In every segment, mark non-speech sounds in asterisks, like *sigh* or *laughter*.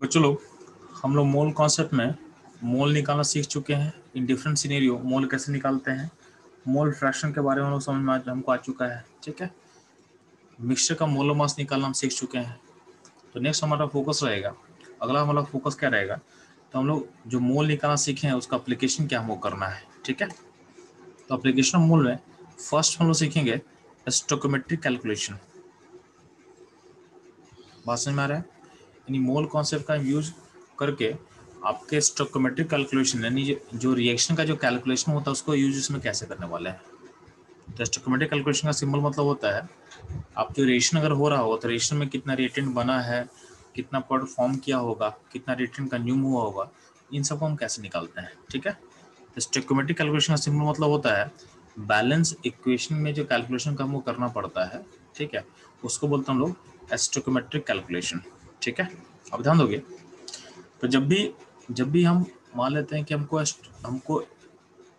बच्चों लोग हम लोग मोल कॉन्सेप्ट में मोल निकालना सीख चुके हैं इन डिफरेंट सीनेरियो मोल कैसे निकालते हैं मोल फ्रैक्शन के बारे में हम लोग समझ में हमको आ चुका है, ठीक है? मिक्सचर का मोलो मास निकालना हम सीख चुके हैं। तो नेक्स्ट हमारा फोकस रहेगा। अगला हमारा फोकस क्या रहेगा? तो हम लोग जो मोल निकालना सीखे हैं, उसका अप्लीकेशन क्या हमको करना है, ठीक है? तो अप्लीकेशन मोल में फ़र्स्ट हम लोग सीखेंगे स्टोकोमेट्रिक कैलकुलेशन बात समझ में आ रहा है? यानी मोल कॉन्सेप्ट का यूज़ करके आपके स्टोकोमेट्रिक कैलकुलेशन यानी जो रिएक्शन का जो कैलकुलेशन होता है, उसको यूज़ इसमें कैसे करने वाले हैं? तो स्टोकोमेट्रिक कैलकुलेशन का सिंबल मतलब होता है, आप जो रिएक्शन अगर हो रहा हो तो रिएक्शन में कितना रिएटेंट बना है, कितना पॉड फॉर्म किया होगा, कितना रिएटेंट कंज्यूम हुआ होगा, इन सबको हम कैसे निकालते हैं, ठीक है? तो स्टोकोमेट्रिक कैलकुलेशन का सिंबल मतलब होता है बैलेंस इक्वेशन में जो कैलकुलेशन का हमको करना पड़ता है, ठीक है? उसको बोलते हैं हम लोग एस्टोकोमेट्रिक कैलकुलेशन ठीक है? अब ध्यान दोगे। तो जब भी जब भी हम मान लेते हैं कि हमको हमको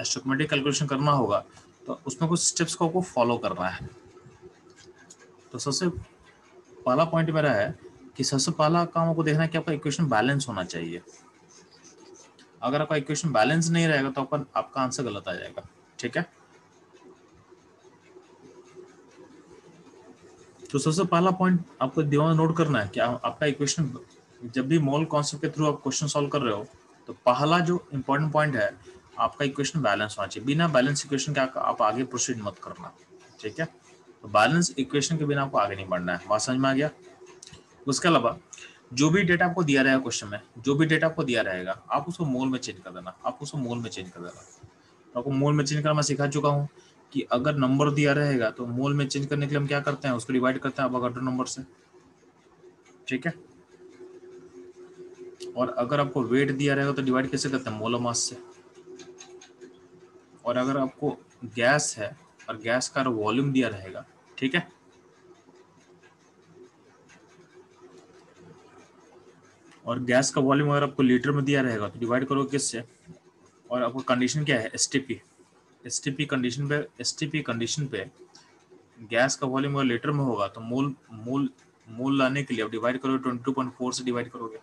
एस्टोकोमेट्रिक कैलकुलेशन करना होगा तो उसमें कुछ स्टेप्स को फॉलो करना है। तो सबसे पहला पॉइंट मेरा है कि सबसे पहला काम आपको देखना है कि आपका इक्वेशन बैलेंस होना चाहिए। अगर आपका इक्वेशन बैलेंस नहीं रहेगा तो आपका आपका आंसर गलत आ जाएगा। ठीक है? तो सबसे पहला पॉइंट आपको दिमाग नोट करना है कि आपका इक्वेशन जब भी मोल कॉन्सेप्ट के थ्रू आप क्वेश्चन सॉल्व कर रहे हो तो पहला जो इम्पोर्टेंट पॉइंट है, आपका इक्वेशन बैलेंस होना चाहिए। बिना बैलेंस इक्वेशन के आप आगे प्रोसीड मत करना, ठीक है? तो बैलेंस इक्वेशन के बिना आपको आगे नहीं बढ़ना है। बात समझ में आ गया? उसके अलावा, जो भी डेटा आपको दिया रहेगा क्वेश्चन में, जो भी डेटा आपको दिया रहेगा, आप उसको मोल में चेंज कर देना, आप उसको मोल में चेंज कर देना। आपको मोल में चेंज करना सिखा चुका हूँ। कि अगर नंबर दिया रहेगा तो मोल में चेंज करने के लिए हम क्या करते हैं, उसको डिवाइड करते हैं अवगाड्रो नंबर से। ठीक है? और अगर आपको वेट दिया रहेगा तो डिवाइड कैसे करते हैं, मोलो मास से। और अगर आपको गैस है और गैस का वॉल्यूम दिया रहेगा, ठीक है? और गैस का वॉल्यूम अगर आपको लीटर में दिया रहेगा तो डिवाइड करो किससे? और आपको कंडीशन क्या है S T P S condition पे एस टी पी कंडीशन पे गैस का वॉल्यूम अगर लीटर में होगा तो मोल मोल मोल लाने के लिए डिवाइड करोगे ट्वेंटी टू पॉइंट फोर से डिवाइड करोगे।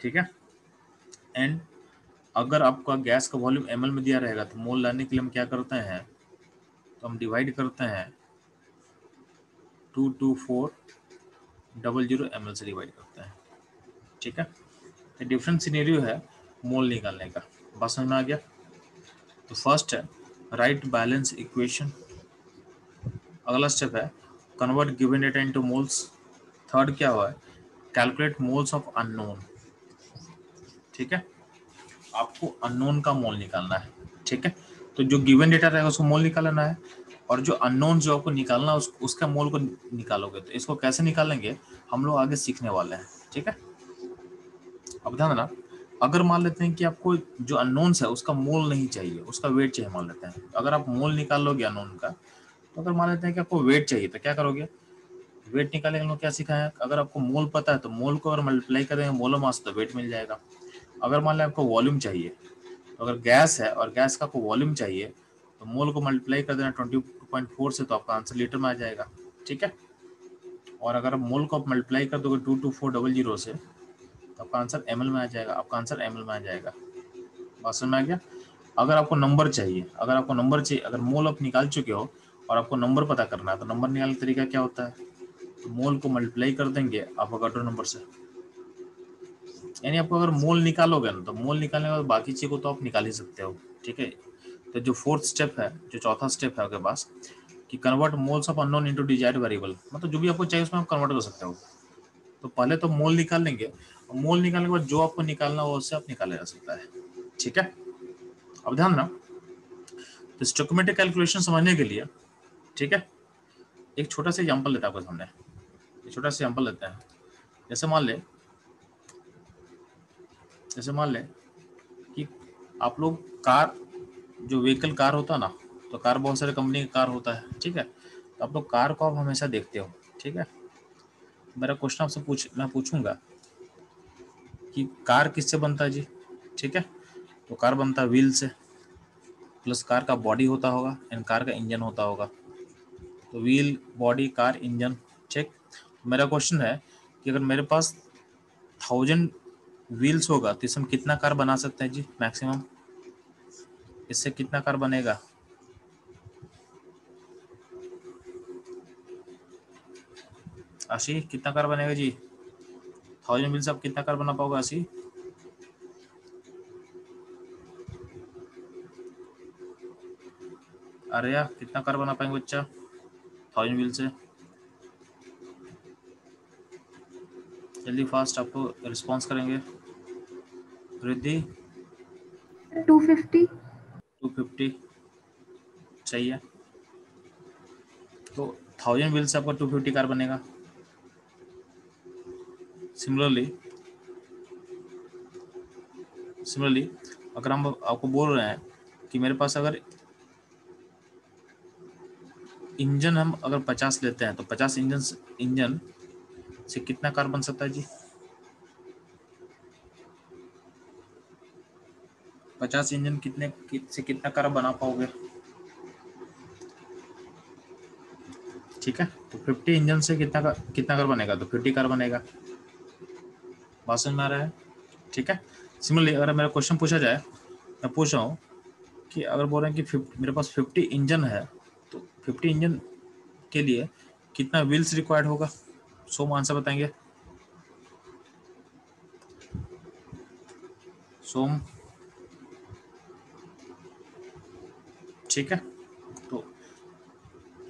ठीक है? एंड अगर आपका गैस का वॉल्यूम एमएल में दिया रहेगा तो मोल लाने के लिए हम क्या करते हैं? तो हम डिवाइड करते हैं two two four double zero M से डिवाइड करते हैं। ठीक है? डिफरेंट सीनेरियो है मोल निकालने का। बात समझ में आ गया? तो फ़र्स्ट है राइट बैलेंस इक्वेशन अगला स्टेप है convert given data into moles third क्या हुआ है? कैलकुलेट मोल्स ऑफ़ अननोन ठीक है? आपको अननोन का मोल निकालना है ठीक है? तो जो गिवन डेटा रहेगा उसको मोल निकालना है और जो अननोन जो आपको निकालना है उस, उसका मोल को निकालोगे। तो इसको कैसे निकालेंगे? हम लोग आगे सीखने वाले हैं ठीक है? अब ध्यान देना अगर मान लेते हैं कि आपको जो अननोन है, उसका मोल नहीं चाहिए, उसका वेट चाहिए मान लेते हैं। अगर आप मोल निकाल लोगे अननोन का तो अगर मान लेते हैं कि आपको वेट चाहिए तो क्या करोगे? वेट निकालने के लिए क्या सीखा है? अगर आपको मोल पता है तो मोल को अगर मल्टीप्लाई करेंगे मोलो मास तो वेट मिल जाएगा। अगर मान लें आपको वॉल्यूम चाहिए तो अगर गैस है और गैस का आपको वॉल्यूम चाहिए तो मोल को मल्टीप्लाई कर देना ट्वेंटी पॉइंट फोर से तो आपका आंसर लीटर में आ जाएगा। ठीक है? और अगर मोल को आप मल्टीप्लाई कर दोगे two two four double zero से तो आपका आंसर एम में आ जाएगा। आपका आंसर एम में आ जाएगा। बात समझ में आ गया? अगर आपको नंबर चाहिए, अगर आपको नंबर चाहिए, अगर मोल आप निकाल चुके हो और आपको नंबर पता करना है तो नंबर निकालने का तरीका क्या होता है? तो मोल को मल्टीप्लाई कर देंगे अगर नंबर से। यानी आपको अगर मोल निकालोगे ना तो मोल निकालने के बाद बाकी चीज़ को तो आप निकाल ही सकते हो, ठीक है? तो जो फोर्थ स्टेप है, जो चौथा स्टेप है आपके पास, कि convert moles of unknown into desired variable मतलब जो भी आपको चाहिए उसमें आप कन्वर्ट कर सकते हो। तो पहले तो मोल निकाल लेंगे मोल निकालने के बाद जो आपको निकालना हो उससे आप निकाला जा सकता है। ठीक है? अब ध्यान ना तो स्टोकोमेट्रिक कैलकुलेशन समझने के लिए, ठीक है? एक छोटा सा एग्ज़ाम्पल लेता है आपके सामने। एक छोटा सा एग्ज़ाम्पल लेते हैं। जैसे मान ले, जैसे मान ले कि आप लोग कार, जो व्हीकल कार होता है ना तो कार बहुत सारे कंपनी का कार होता है, ठीक है? तो आप लोग कार को आप हमेशा देखते हो, ठीक है? मेरा क्वेश्चन आपसे पूछ, मैं पूछूँगा। कि कार किससे बनता है जी? ठीक है? तो कार बनता है व्हील से। प्लस कार का बॉडी होता होगा एंड कार का इंजन होता होगा। तो व्हील बॉडी कार इंजन ठीक मेरा क्वेश्चन है कि अगर मेरे पास थाउज़ेंड व्हील्स होगा तो इसमें कितना कार बना सकते हैं जी मैक्सिमम इससे कितना कार बनेगा? आशी कितना कार बनेगा जी? थाउज़ेंड व्हील्स आप कितना कार बना पाओगे आशी अरे यार कितना कार बना पाएँगे बच्चा? थाउज़ेंड व्हील से। जल्दी फास्ट आपको रिस्पॉन्स करेंगे। Riddhi? Two fifty. Two fifty. चाहिए तो थाउज़ेंड व्हील से आपका टू फिफ्टी कार बनेगा। सिमिलरली सिमिलरली अगर हम आपको बोल रहे हैं कि मेरे पास अगर इंजन हम अगर 50 लेते हैं तो 50 इंजन इंजन से कितना कार बन सकता है जी? 50 इंजन कितने, से कितना कार बना पाओगे? ठीक है? तो 50 इंजन से कितना कितना कार बनेगा? तो 50 कार बनेगा। बात समझ में आ रहा है। ठीक है? सिमिलरली अगर मेरा क्वेश्चन पूछा जाए, मैं पूछ रहा हूँ कि अगर बोल रहे हैं कि मेरे पास 50 इंजन है तो 50 इंजन के लिए कितना व्हील्स रिक्वायर्ड होगा? सोम आंसर बताएँगे। सोम ठीक है? तो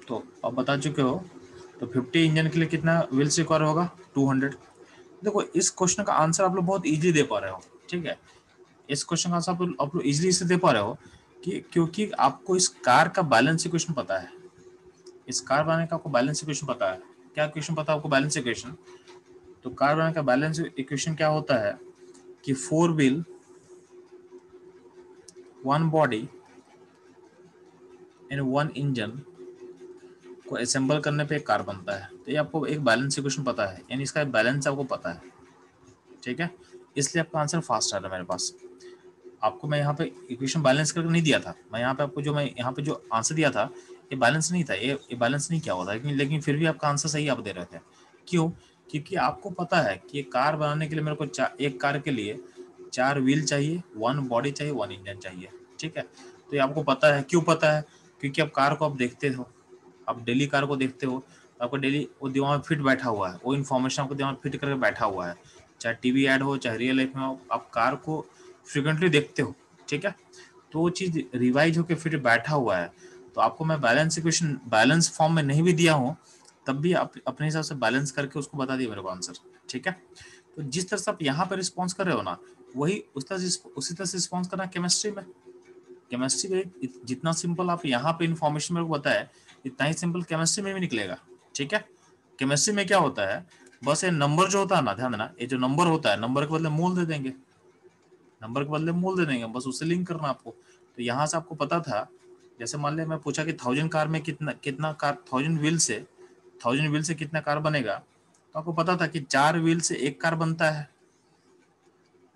तो अब बता चुके हो तो 50 इंजन के लिए कितना व्हील्स रिक्वायर होगा? 200 देखो, इस क्वेश्चन का आंसर आप लोग बहुत इजी दे पा रहे हो, ठीक है? इस क्वेश्चन का आंसर आप लोग इजीली इसे दे पा रहे हो कि क्योंकि आपको इस कार का बैलेंस इक्वेशन पता है। इस कार बनाने का आपको बैलेंस इक्वेशन पता है। क्या इक्वेशन पता है आपको बैलेंस इक्वेशन तो कार बनाने का बैलेंस इक्वेशन क्या होता है कि four wheel one body and one engine को असेंबल करने पे एक कार बनता है। तो ये आपको एक बैलेंस इक्वेशन पता है। यानी इसका बैलेंस आपको पता है। ठीक है? इसलिए आपका आंसर फास्ट आ रहा है मेरे पास। आपको मैं यहाँ पे इक्वेशन बैलेंस करके नहीं दिया था। मैं यहाँ पे आपको जो मैं यहाँ पे जो आंसर दिया था, ये बैलेंस नहीं था। ये ये बैलेंस नहीं क्या था। लेकिन लेकिन फिर भी आपका आंसर सही आप दे रहे थे। क्यों? क्योंकि आपको पता है कि कार बनाने के लिए मेरे को एक कार के लिए चार व्हील चाहिए वन बॉडी चाहिए वन इंजन चाहिए। ठीक है? तो ये आपको पता है। क्यों पता है? क्योंकि आप कार को आप देखते हो। आप डेली कार को देखते हो तो आपको डेली वो दिमाग में फिट बैठा हुआ है। वो इन्फॉर्मेशन आपको दिमाग में फिट करके बैठा हुआ है। चाहे टीवी ऐड हो, चाहे रियल लाइफ में हो, आप कार को फ्रिक्वेंटली देखते हो, ठीक है? तो वो चीज़ रिवाइज होकर फिर बैठा हुआ है। तो आपको मैं बैलेंस इक्वेशन बैलेंस फॉर्म में नहीं भी दिया हूँ, तब भी आप अपने हिसाब से बैलेंस करके उसको बता दिए मेरे को आंसर ठीक है? तो जिस तरह से आप यहाँ पे रिस्पॉन्स कर रहे हो ना, वही उस तरह से उसी तरह से रिस्पॉन्स करना केमिस्ट्री में। केमिस्ट्री में जितना सिंपल आप यहाँ पे इन्फॉर्मेशन मेरे को बताया इतना ही सिंपल केमिस्ट्री में भी निकलेगा, ठीक है? केमिस्ट्री में क्या होता है, बस ये नंबर जो होता है ना, ध्यान देना, ये जो नंबर होता है नंबर के बदले मोल दे देंगे। नंबर के बदले मोल दे देंगे, बस उससे लिंक करना आपको। तो यहाँ से आपको पता था, जैसे मान लिया मैं पूछा कि थाउज़ेंड कार में कितना कितना कार थाउज़ेंड व्हील से थाउज़ेंड व्हील से कितना कार बनेगा तो आपको पता था कि चार व्हील से एक कार बनता है।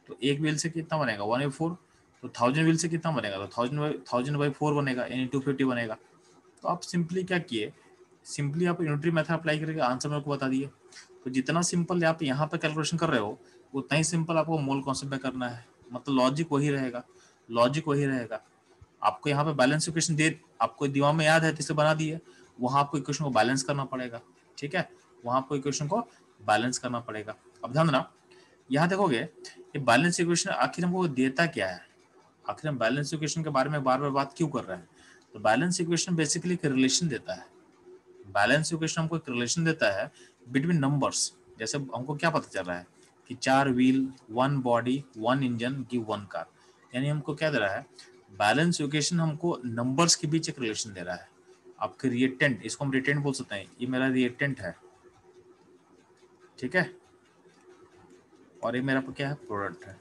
तो एक व्हील से कितना बनेगा? वन बाई फोर तो थाउज़ेंड व्हील से कितना बनेगा? तो थाउज़ेंड थाउज़ेंड बाई फोर बनेगा, यानी टू फिफ्टी बनेगा। तो आप सिंपली क्या किए? सिंपली आप यूनिटरी मेथड अप्लाई करके आंसर मेरे को बता दिए। तो जितना सिंपल आप यहाँ पे कैलकुलेशन कर रहे हो, उतना ही सिंपल आपको मोल कॉन्सेप्ट में करना है। मतलब लॉजिक वही रहेगा। लॉजिक वही रहेगा। आपको यहाँ पे बैलेंस इक्वेशन दे, आपको दिमाग में याद है तो बना दिए। वहाँ आपको इक्वेशन को बैलेंस करना पड़ेगा। ठीक है? वहाँ आपको इक्वेशन को बैलेंस करना पड़ेगा। अब ध्यान देना। यहाँ देखोगे, ये बैलेंस इक्वेशन आखिर हमको देता क्या है? आखिर हम बैलेंस इक्वेशन के बारे में बार बार बात क्यों कर रहे हैं? तो बैलेंस इक्वेशन बेसिकली एक रिलेशन देता है। बैलेंस इक्वेशन हमको एक रिलेशन देता है बिटवीन नंबर्स जैसे हमको क्या पता चल रहा है कि चार wheel one body one engine give one car यानी हमको क्या दे रहा है? बैलेंस इक्वेशन हमको नंबर्स के बीच एक रिलेशन दे रहा है। आपके रिएक्टेंट इसको हम रिएक्टेंट बोल सकते हैं। ये मेरा रिएक्टेंट है। ठीक है? और ये मेरा क्या है? प्रोडक्ट है।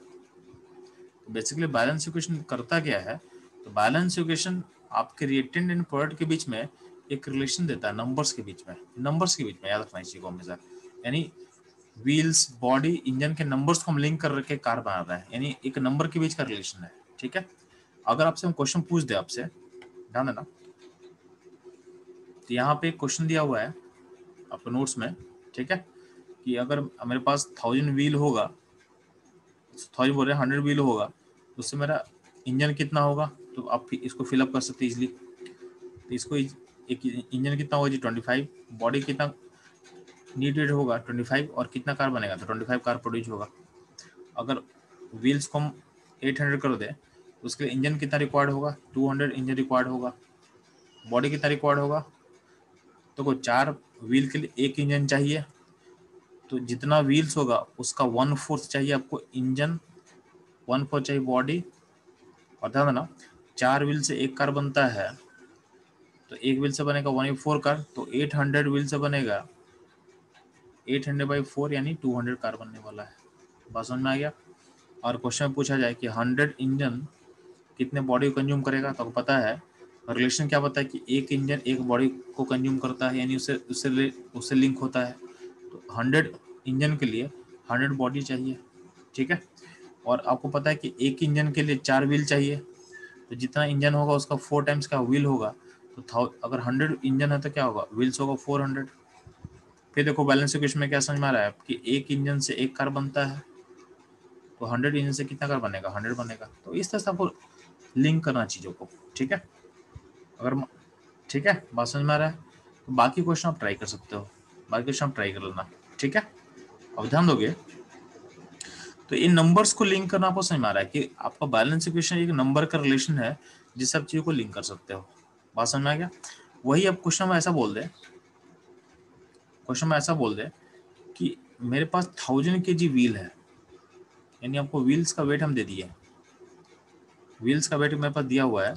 बेसिकली बैलेंस इक्वेशन करता क्या है? तो बैलेंस इक्वेशन आपके रिएक्टेंट एंड प्रोडक्ट के बीच में एक रिलेशन देता है नंबर्स के बीच में। नंबर्स के बीच में, याद रखना चाहिए हमेशा। यानी व्हील्स बॉडी इंजन के नंबर्स को हम लिंक कर रखे कार बना रहा है। यानी एक नंबर के बीच का रिलेशन है, ठीक है? अगर आपसे हम क्वेश्चन पूछ दे आपसे, ध्यान देना। तो यहाँ पे क्वेश्चन दिया हुआ है आपके नोट्स में, ठीक है? कि अगर मेरे पास थाउज़ेंड व्हील होगा थाउज़ेंड बोल रहे हैं हंड्रेड व्हील होगा तो उससे मेरा इंजन कितना होगा? तो आप इसको फिलअप कर सकते इजिली तो इसको एक इंजन कितना होगा जी? ट्वेंटी फाइव बॉडी कितना नीडेड होगा? ट्वेंटी फाइव और कितना कार बनेगा? तो ट्वेंटी फाइव कार प्रोड्यूस होगा। अगर व्हील्स को हम एट हंड्रेड कर दें तो उसके लिए इंजन कितना रिक्वायर्ड होगा? टू हंड्रेड इंजन रिक्वायर्ड होगा। बॉडी कितना रिक्वायर्ड होगा? तो को चार व्हील के लिए एक इंजन चाहिए। तो जितना व्हील्स होगा, उसका वन फोर्थ चाहिए आपको इंजन वन फोर्थ चाहिए बॉडी और ध्यान देना चार व्हील से एक कार बनता है तो एक व्हील से बनेगा वन फोर कार तो एट हंड्रेड व्हील से बनेगा। एट हंड्रेड बाई फोर यानी टू हंड्रेड कार बनने वाला है। बात समझ में आ गया? और क्वेश्चन में पूछा जाए कि हंड्रेड इंजन कितने बॉडी को कंज्यूम करेगा तो पता है रिलेशन क्या बताया कि एक इंजन एक बॉडी को कंज्यूम करता है, यानी उससे उससे उससे लिंक होता है। तो हंड्रेड इंजन के लिए हंड्रेड बॉडी चाहिए, ठीक है? और आपको पता है कि एक इंजन के लिए चार व्हील चाहिए तो जितना इंजन होगा, उसका फोर टाइम्स का व्हील होगा। तो अगर हंड्रेड इंजन है तो क्या होगा? व्हील्स होगा फोर हंड्रेड फिर देखो बैलेंस इक्वेशन में क्या समझ में आ रहा है कि एक इंजन से एक कार बनता है। तो हंड्रेड इंजन से कितना कार बनेगा? हंड्रेड बनेगा। तो इस तरह से आपको लिंक करना चीज़ों को, ठीक है? अगर ठीक है? बात समझ में आ रहा है? तो बाकी क्वेश्चन आप ट्राई कर सकते हो। बाकी क्वेश्चन आप ट्राई कर लेना, ठीक है? अब ध्यान दोगे तो इन नंबर्स को लिंक करना आपको समझ में आ रहा है कि आपका बैलेंस इक्वेशन एक नंबर का रिलेशन है, जिस सब चीज़ों को लिंक कर सकते हो। बात समझ में आ गया? वही अब क्वेश्चन में ऐसा बोल दे। क्वेश्चन में ऐसा बोल दे कि मेरे पास थाउज़ेंड के जी व्हील है। यानी आपको व्हील्स का वेट हम दे दिए। व्हील्स का वेट मेरे पास दिया हुआ है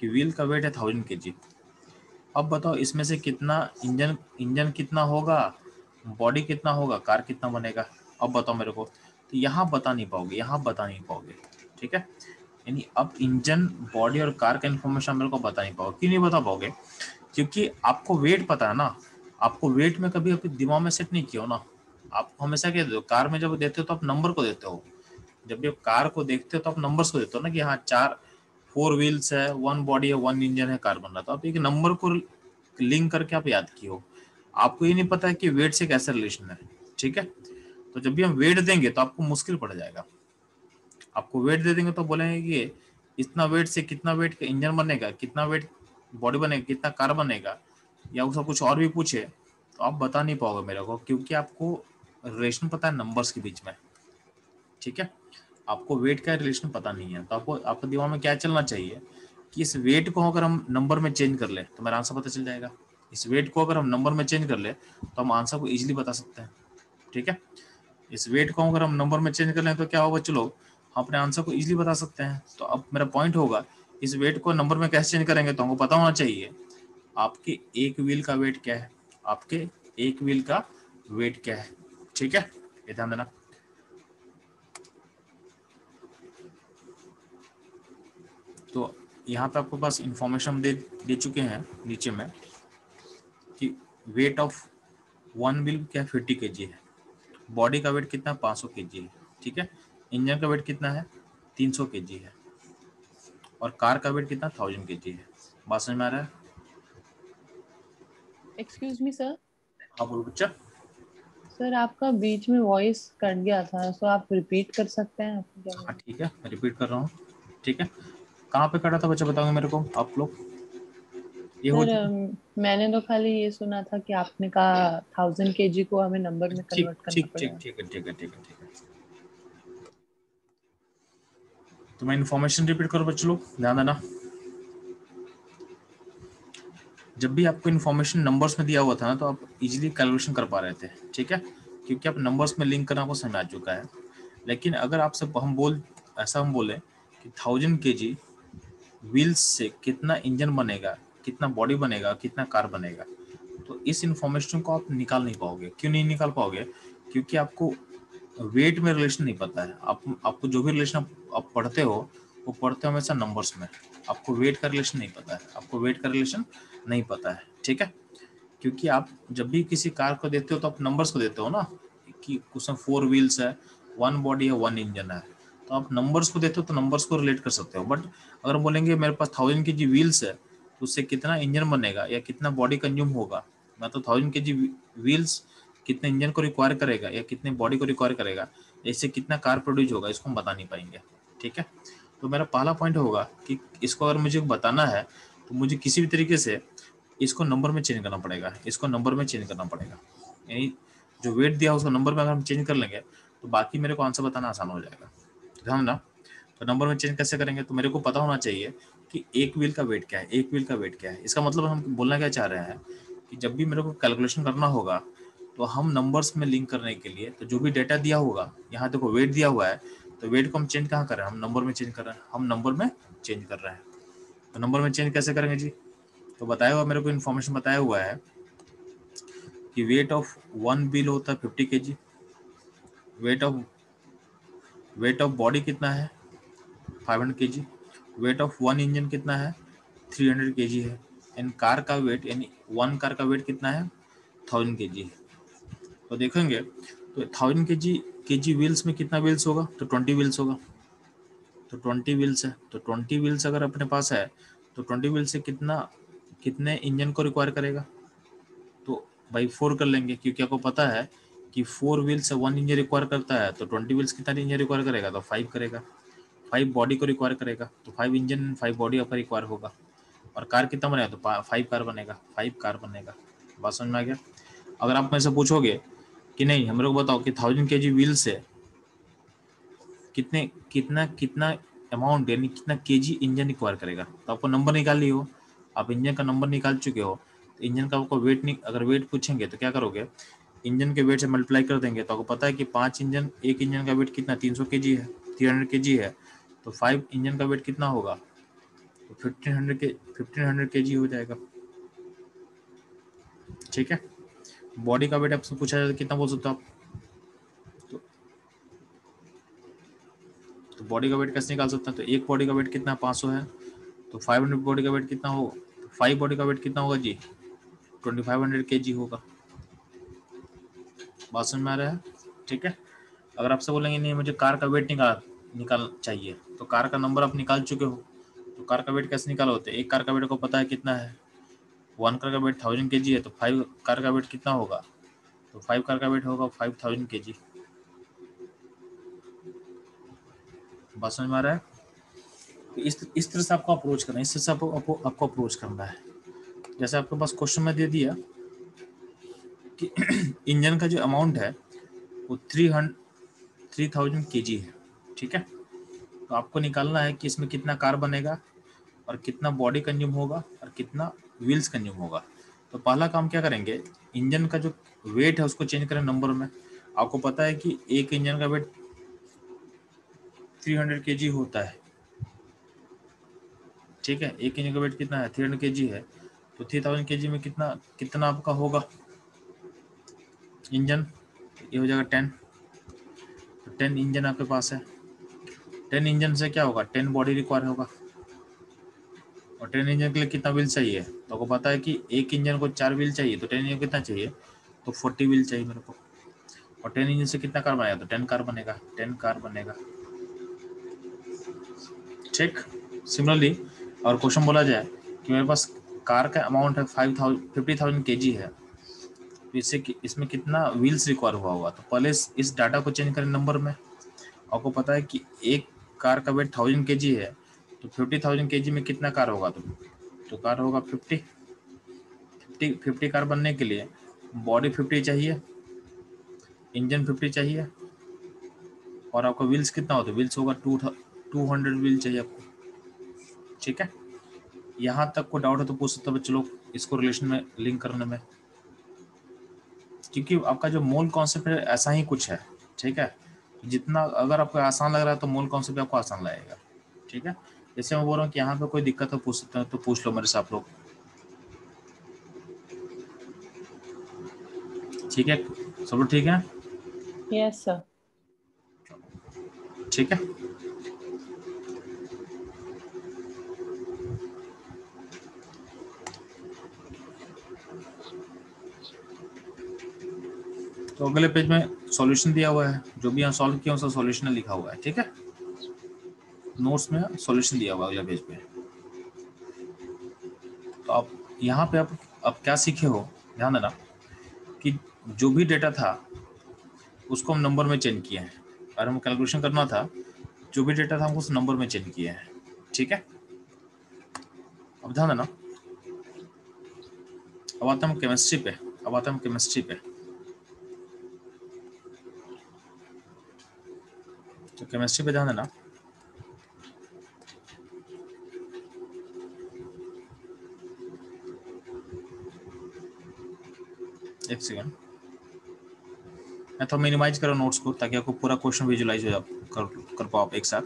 कि व्हील का वेट है थाउज़ेंड के जी अब बताओ इसमें से कितना इंजन इंजन कितना होगा? बॉडी कितना होगा? कार कितना बनेगा? अब बताओ मेरे को। तो यहाँ बता नहीं पाओगे, यहाँ बता नहीं पाओगे, ठीक है? यानी अब इंजन, बॉडी और कार का इन्फॉर्मेशन मेरे को बता नहीं पाओगे, क्यों नहीं बता पाओगे? क्योंकि आपको वेट पता है ना, आपको वेट में कभी अपने दिमाग में सेट नहीं किया ना, आप हमेशा क्या देते हो, कार में जब देते हो तो आप नंबर को देते हो, जब भी आप कार को देखते हो तो आप नंबर्स को देते हो ना कि हाँ चार फोर व्हील्स है वन बॉडी है वन इंजन है कार बन रहा तो आप एक नंबर को लिंक करके आप याद किए हो, आपको ये नहीं पता है कि वेट से कैसा रिलेशन है, ठीक है? तो जब भी हम वेट देंगे तो आपको मुश्किल पड़ जाएगा। आपको वेट दे देंगे तो बोलेंगे कि इतना वेट से कितना वेट का इंजन बनेगा, कितना वेट बॉडी बनेगा, कितना कार बनेगा या उसका कुछ और भी पूछे तो आप बता नहीं पाओगे मेरे को क्योंकि आपको रिलेशन पता है नंबर्स के बीच में। ठीक है? आपको वेट का रिलेशन पता नहीं है। तो आपको, आपके दिमाग में क्या चलना चाहिए कि इस वेट को अगर हम नंबर में चेंज कर ले तो मेरा आंसर पता चल जाएगा। इस वेट को अगर हम नंबर में चेंज कर ले तो हम आंसर को इजिली बता सकते हैं। ठीक है? इस वेट को अगर हम नंबर में चेंज कर लें तो क्या होगा चलो हम अपने आंसर को इजीली बता सकते हैं। तो अब मेरा पॉइंट होगा, इस वेट को नंबर में कैसे चेंज करेंगे तो हमको पता होना चाहिए, आपके एक व्हील का वेट क्या है? आपके एक व्हील का वेट क्या है? ठीक है? ये ध्यान देना। तो यहाँ पे आपको पास इंफॉर्मेशन दे दे चुके हैं, नीचे में, कि वेट ऑफ़ वन व्हील क्या फिफ्टी के जी है। बॉडी का वेट कितना? पाँच सौ के जी है ठीक है? इंजन का वेट कितना है? तीन सौ के है। और कार का वेट कितना? थाउज़ेंड के है। बात समझ में आ रहा है? एक्सक्यूज मी सर हाँ बोलो बच्चा। सर आपका बीच में वॉइस कट गया था सो आप रिपीट कर सकते हैं? हाँ ठीक है मैं रिपीट कर रहा हूँ ठीक है? कहाँ पे कटा था बच्चा बताओगे मेरे को? आप लोग? ये हो मैंने तो खाली ये सुना था कि आपने कहा थाउज़ेंड के जी को हमें नंबर में कन्वर्ट करना पड़ेगा ठीक है ठीक है ठीक है ठीक है। तो मैं इन्फॉर्मेशन रिपीट करूँ बच्चों लोग? ध्यान देना। जब भी आपको इन्फॉर्मेशन नंबर्स में दिया हुआ था ना तो आप इजीली कैलकुलेशन कर पा रहे थे ठीक है? क्योंकि आप नंबर्स में लिंक करना आपको समझ आ चुका है। लेकिन अगर आपसे हम बोल ऐसा हम बोले कि थाउज़ेंड के जी व्हील्स से कितना इंजन बनेगा कितना बॉडी बनेगा कितना कार बनेगा। तो इस इंफॉर्मेशन को आप निकाल नहीं पाओगे। क्यों नहीं निकाल पाओगे? क्योंकि आपको वेट में रिलेशन नहीं पता है। आप आपको जो भी रिलेशन आप, पढ़ते हो वो पढ़ते हो हमेशा नंबर्स में। आपको वेट का रिलेशन नहीं पता है। आपको वेट का रिलेशन नहीं पता है। ठीक है? क्योंकि आप जब भी किसी कार को देते हो तो आप नंबर्स को देते हो ना कि उसमें फोर व्हील्स है वन बॉडी है वन इंजन है। तो आप नंबर्स को देते हो तो नंबर्स को रिलेट कर सकते हो। बट अगर बोलेंगे मेरे पास थाउज़ेंड के जी व्हील्स है तो उससे कितना इंजन बनेगा या कितना बॉडी कंज्यूम होगा? मैं तो थाउज़ेंड के जी व्हील्स कितने इंजन को रिक्वायर करेगा या कितने बॉडी को रिक्वायर करेगा? इससे कितना कार प्रोड्यूस होगा, इसको हम बता नहीं पाएँगे, ठीक है? तो मेरा पहला पॉइंट होगा कि इसको अगर मुझे बताना है तो मुझे किसी भी तरीके से इसको नंबर में चेंज करना पड़ेगा, इसको नंबर में चेंज करना पड़ेगा। यानी जो वेट दिया उसको नंबर में अगर हम चेंज कर लेंगे तो बाकी मेरे को आंसर बताना आसान हो जाएगा। ध्यान ना तो नंबर में चेंज कैसे करेंगे? तो मेरे को पता होना चाहिए कि एक व्हील का वेट क्या है? एक व्हील का वेट क्या है? इसका मतलब हम बोलना क्या चाह रहे हैं कि जब भी मेरे को कैलकुलेशन करना होगा तो हम नंबर्स में लिंक करने के लिए तो जो भी डेटा दिया होगा, यहाँ देखो वेट दिया हुआ है तो वेट को हम चेंज कहाँ कर रहे हैं? हम नंबर में चेंज कर रहे हैं। हम नंबर में चेंज कर रहे हैं। तो नंबर में चेंज कैसे करेंगे जी? तो बताया हुआ मेरे को इन्फॉर्मेशन बताया हुआ है कि वेट ऑफ़ वन बिल होता है fifty K G weight of weight of body कितना है? Five hundred K G weight of one engine कितना है? थ्री हंड्रेड के जी है। एंड कार का वेट यानी वन कार का वेट कितना है? थाउज़ेंड के जी तो देखेंगे तो थाउज़ेंड के जी के जी व्हील्स में कितना व्हील्स होगा? तो ट्वेंटी व्हील्स होगा। तो ट्वेंटी व्हील्स है। तो ट्वेंटी व्हील्स अगर अपने पास है तो ट्वेंटी व्हील्स से कितना, कितने इंजन को रिक्वायर करेगा? तो भाई फोर कर लेंगे, क्योंकि आपको पता है कि फोर व्हील से वन इंजन रिक्वायर करता है तो ट्वेंटी व्हील्स कितना इंजन रिक्वायर करेगा? तो फाइव करेगा। फाइव बॉडी को रिक्वायर करेगा तो फाइव इंजन फाइव बॉडी आपका रिक्वायर होगा। और कार कितना बनेगा? तो फाइव कार बनेगा फाइव कार बनेगा। बात समझ में आ गया? अगर आप मेरे से पूछोगे कि नहीं, हम लोग बताओ कि थाउज़ेंड के जी व्हील कितने, कितना कितना अमाउंट यानी कितना के जी इंजन रिक्वायर करेगा? तो आपको नंबर निकाल ली हो। आप इंजन का नंबर निकाल चुके हो। तो इंजन का आपको वेट नहीं अगर वेट पूछेंगे तो क्या करोगे? इंजन के वेट से मल्टीप्लाई कर देंगे तो आपको पता है कि पाँच इंजन एक इंजन का वेट कितना? तीन सौ के जी है थ्री हंड्रेड के जी है। तो फाइव इंजन का वेट कितना होगा? तो फिफ्टीन हंड्रेड के फिफ्टीन हंड्रेड के जी हो जाएगा। ठीक है? बॉडी का वेट आपसे पूछा जाए तो कितना बोल सकते हो आप? तो, तो बॉडी का वेट कैसे निकाल सकते हैं? तो एक बॉडी का वेट कितना? पाँच सौ है। तो फाइव हंड्रेड बॉडी का वेट कितना तो फाइव बॉडी का वेट कितना होगा जी? ट्वेंटी फाइव हंड्रेड के जी होगा। बात समझ में आ रहा है? ठीक है? अगर आपसे बोलेंगे नहीं मुझे कार का वेट निकाल निकाल चाहिए। तो कार का नंबर आप निकाल चुके हो। तो कार का वेट कैसे निकालो होते एक कार का वेट को पता है कितना है। वन कार का वेट थाउज़ेंड के जी है तो फाइव कार का वेट कितना होगा? तो फाइव कार का वेट होगा फाइव थाउज़ेंड के जी बात समझ में आ रहा है? तो इस इस तरह से आपको अप्रोच करना है। इस तरह से आपको आपको, आपको अप्रोच करना है। जैसे आपके पास क्वेश्चन में दे दिया कि *clears throat* इंजन का जो अमाउंट है वो three hundred three thousand K जी है। ठीक है? तो आपको निकालना है कि इसमें कितना कार बनेगा और कितना बॉडी कंज्यूम होगा और कितना व्हील्स कंज्यूम होगा। तो पहला काम क्या करेंगे? इंजन का जो वेट है उसको चेंज करें नंबर में। आपको पता है कि एक इंजन का वेट 300 हंड्रेड होता है। ठीक है? एक इंजन का वेट कितना है? थ्री हंड्रेड है। तो थ्री थाउज़ेंड के में कितना कितना आपका होगा? इंजन? ये हो जाएगा टेन तो टेन इंजन आपके पास है। टेन इंजन से क्या होगा? टेन बॉडी रिक्वायर होगा। और टेन इंजन के लिए कितना व्हील चाहिए? तो आपको पता है कि एक इंजन को चार व्हील चाहिए तो टेन इंजन कितना चाहिए? तो फोर्टी व्हील चाहिए मेरे को। और टेन इंजन से कितना कार बनेगा? तो टेन कार बनेगा टेन कार बनेगा। ठीक? सिमिलरली और क्वेश्चन बोला जाए कि मेरे पास कार का अमाउंट है five thousand fifty thousand K G है। तो इससे कि, इसमें कितना व्हील्स रिक्वायर हुआ होगा? तो पहले इस डाटा को चेंज करें नंबर में। आपको पता है कि एक कार का वेट थाउज़ेंड के है तो फिफ्टी थाउज़ेंड के में कितना कार होगा तो तो कार होगा फिफ्टी फिफ्टी फिफ्टी कार बनने के लिए बॉडी फिफ्टी चाहिए इंजन फिफ्टी चाहिए, और आपका व्हील्स कितना होता है? व्हील्स होगा टू टू हंड्रेड व्हील चाहिए आपको। ठीक है? यहाँ तक कोई डाउट है तो पूछ सकते हो लोग, इसको रिलेशन में लिंक करने में। क्योंकि आपका जो मूल कॉन्सेप्ट है, ऐसा ही कुछ है। ठीक है? जितना अगर आपको आसान लग रहा है तो मूल कॉन्सेप्ट आपको आसान लगेगा। ठीक है? जैसे मैं बोल रहा हूँ कि यहाँ पे कोई दिक्कत हो पूछ सकते हैं तो पूछ लो मेरे से आप लोग। ठीक है? सब लोग ठीक है? यस सर ठीक है? तो अगले पेज में सॉल्यूशन दिया हुआ है। जो भी यहाँ सॉल्व किया उसका सॉल्यूशन लिखा हुआ है, ठीक है? नोट्स में सॉल्यूशन दिया हुआ अगले पेज पे। तो आप यहाँ पे आप अब क्या सीखे हो? ध्यान देना कि जो भी डेटा था, उसको हम नंबर में चेंज किए हैं। और हमें कैलकुलेशन करना था, जो भी डेटा था हमको उस नंबर में चेंज किए है, ठीक है? अब ध्यान देना। अब आते हम केमिस्ट्री पे, अब आते हम केमिस्ट्री पे। तो केमिस्ट्री पे ध्यान देना। एक सेकेंड मैं थोड़ा मिनिमाइज करो नोट्स को ताकि आपको पूरा क्वेश्चन विजुलाइज हो कर, कर पाओ आप एक साथ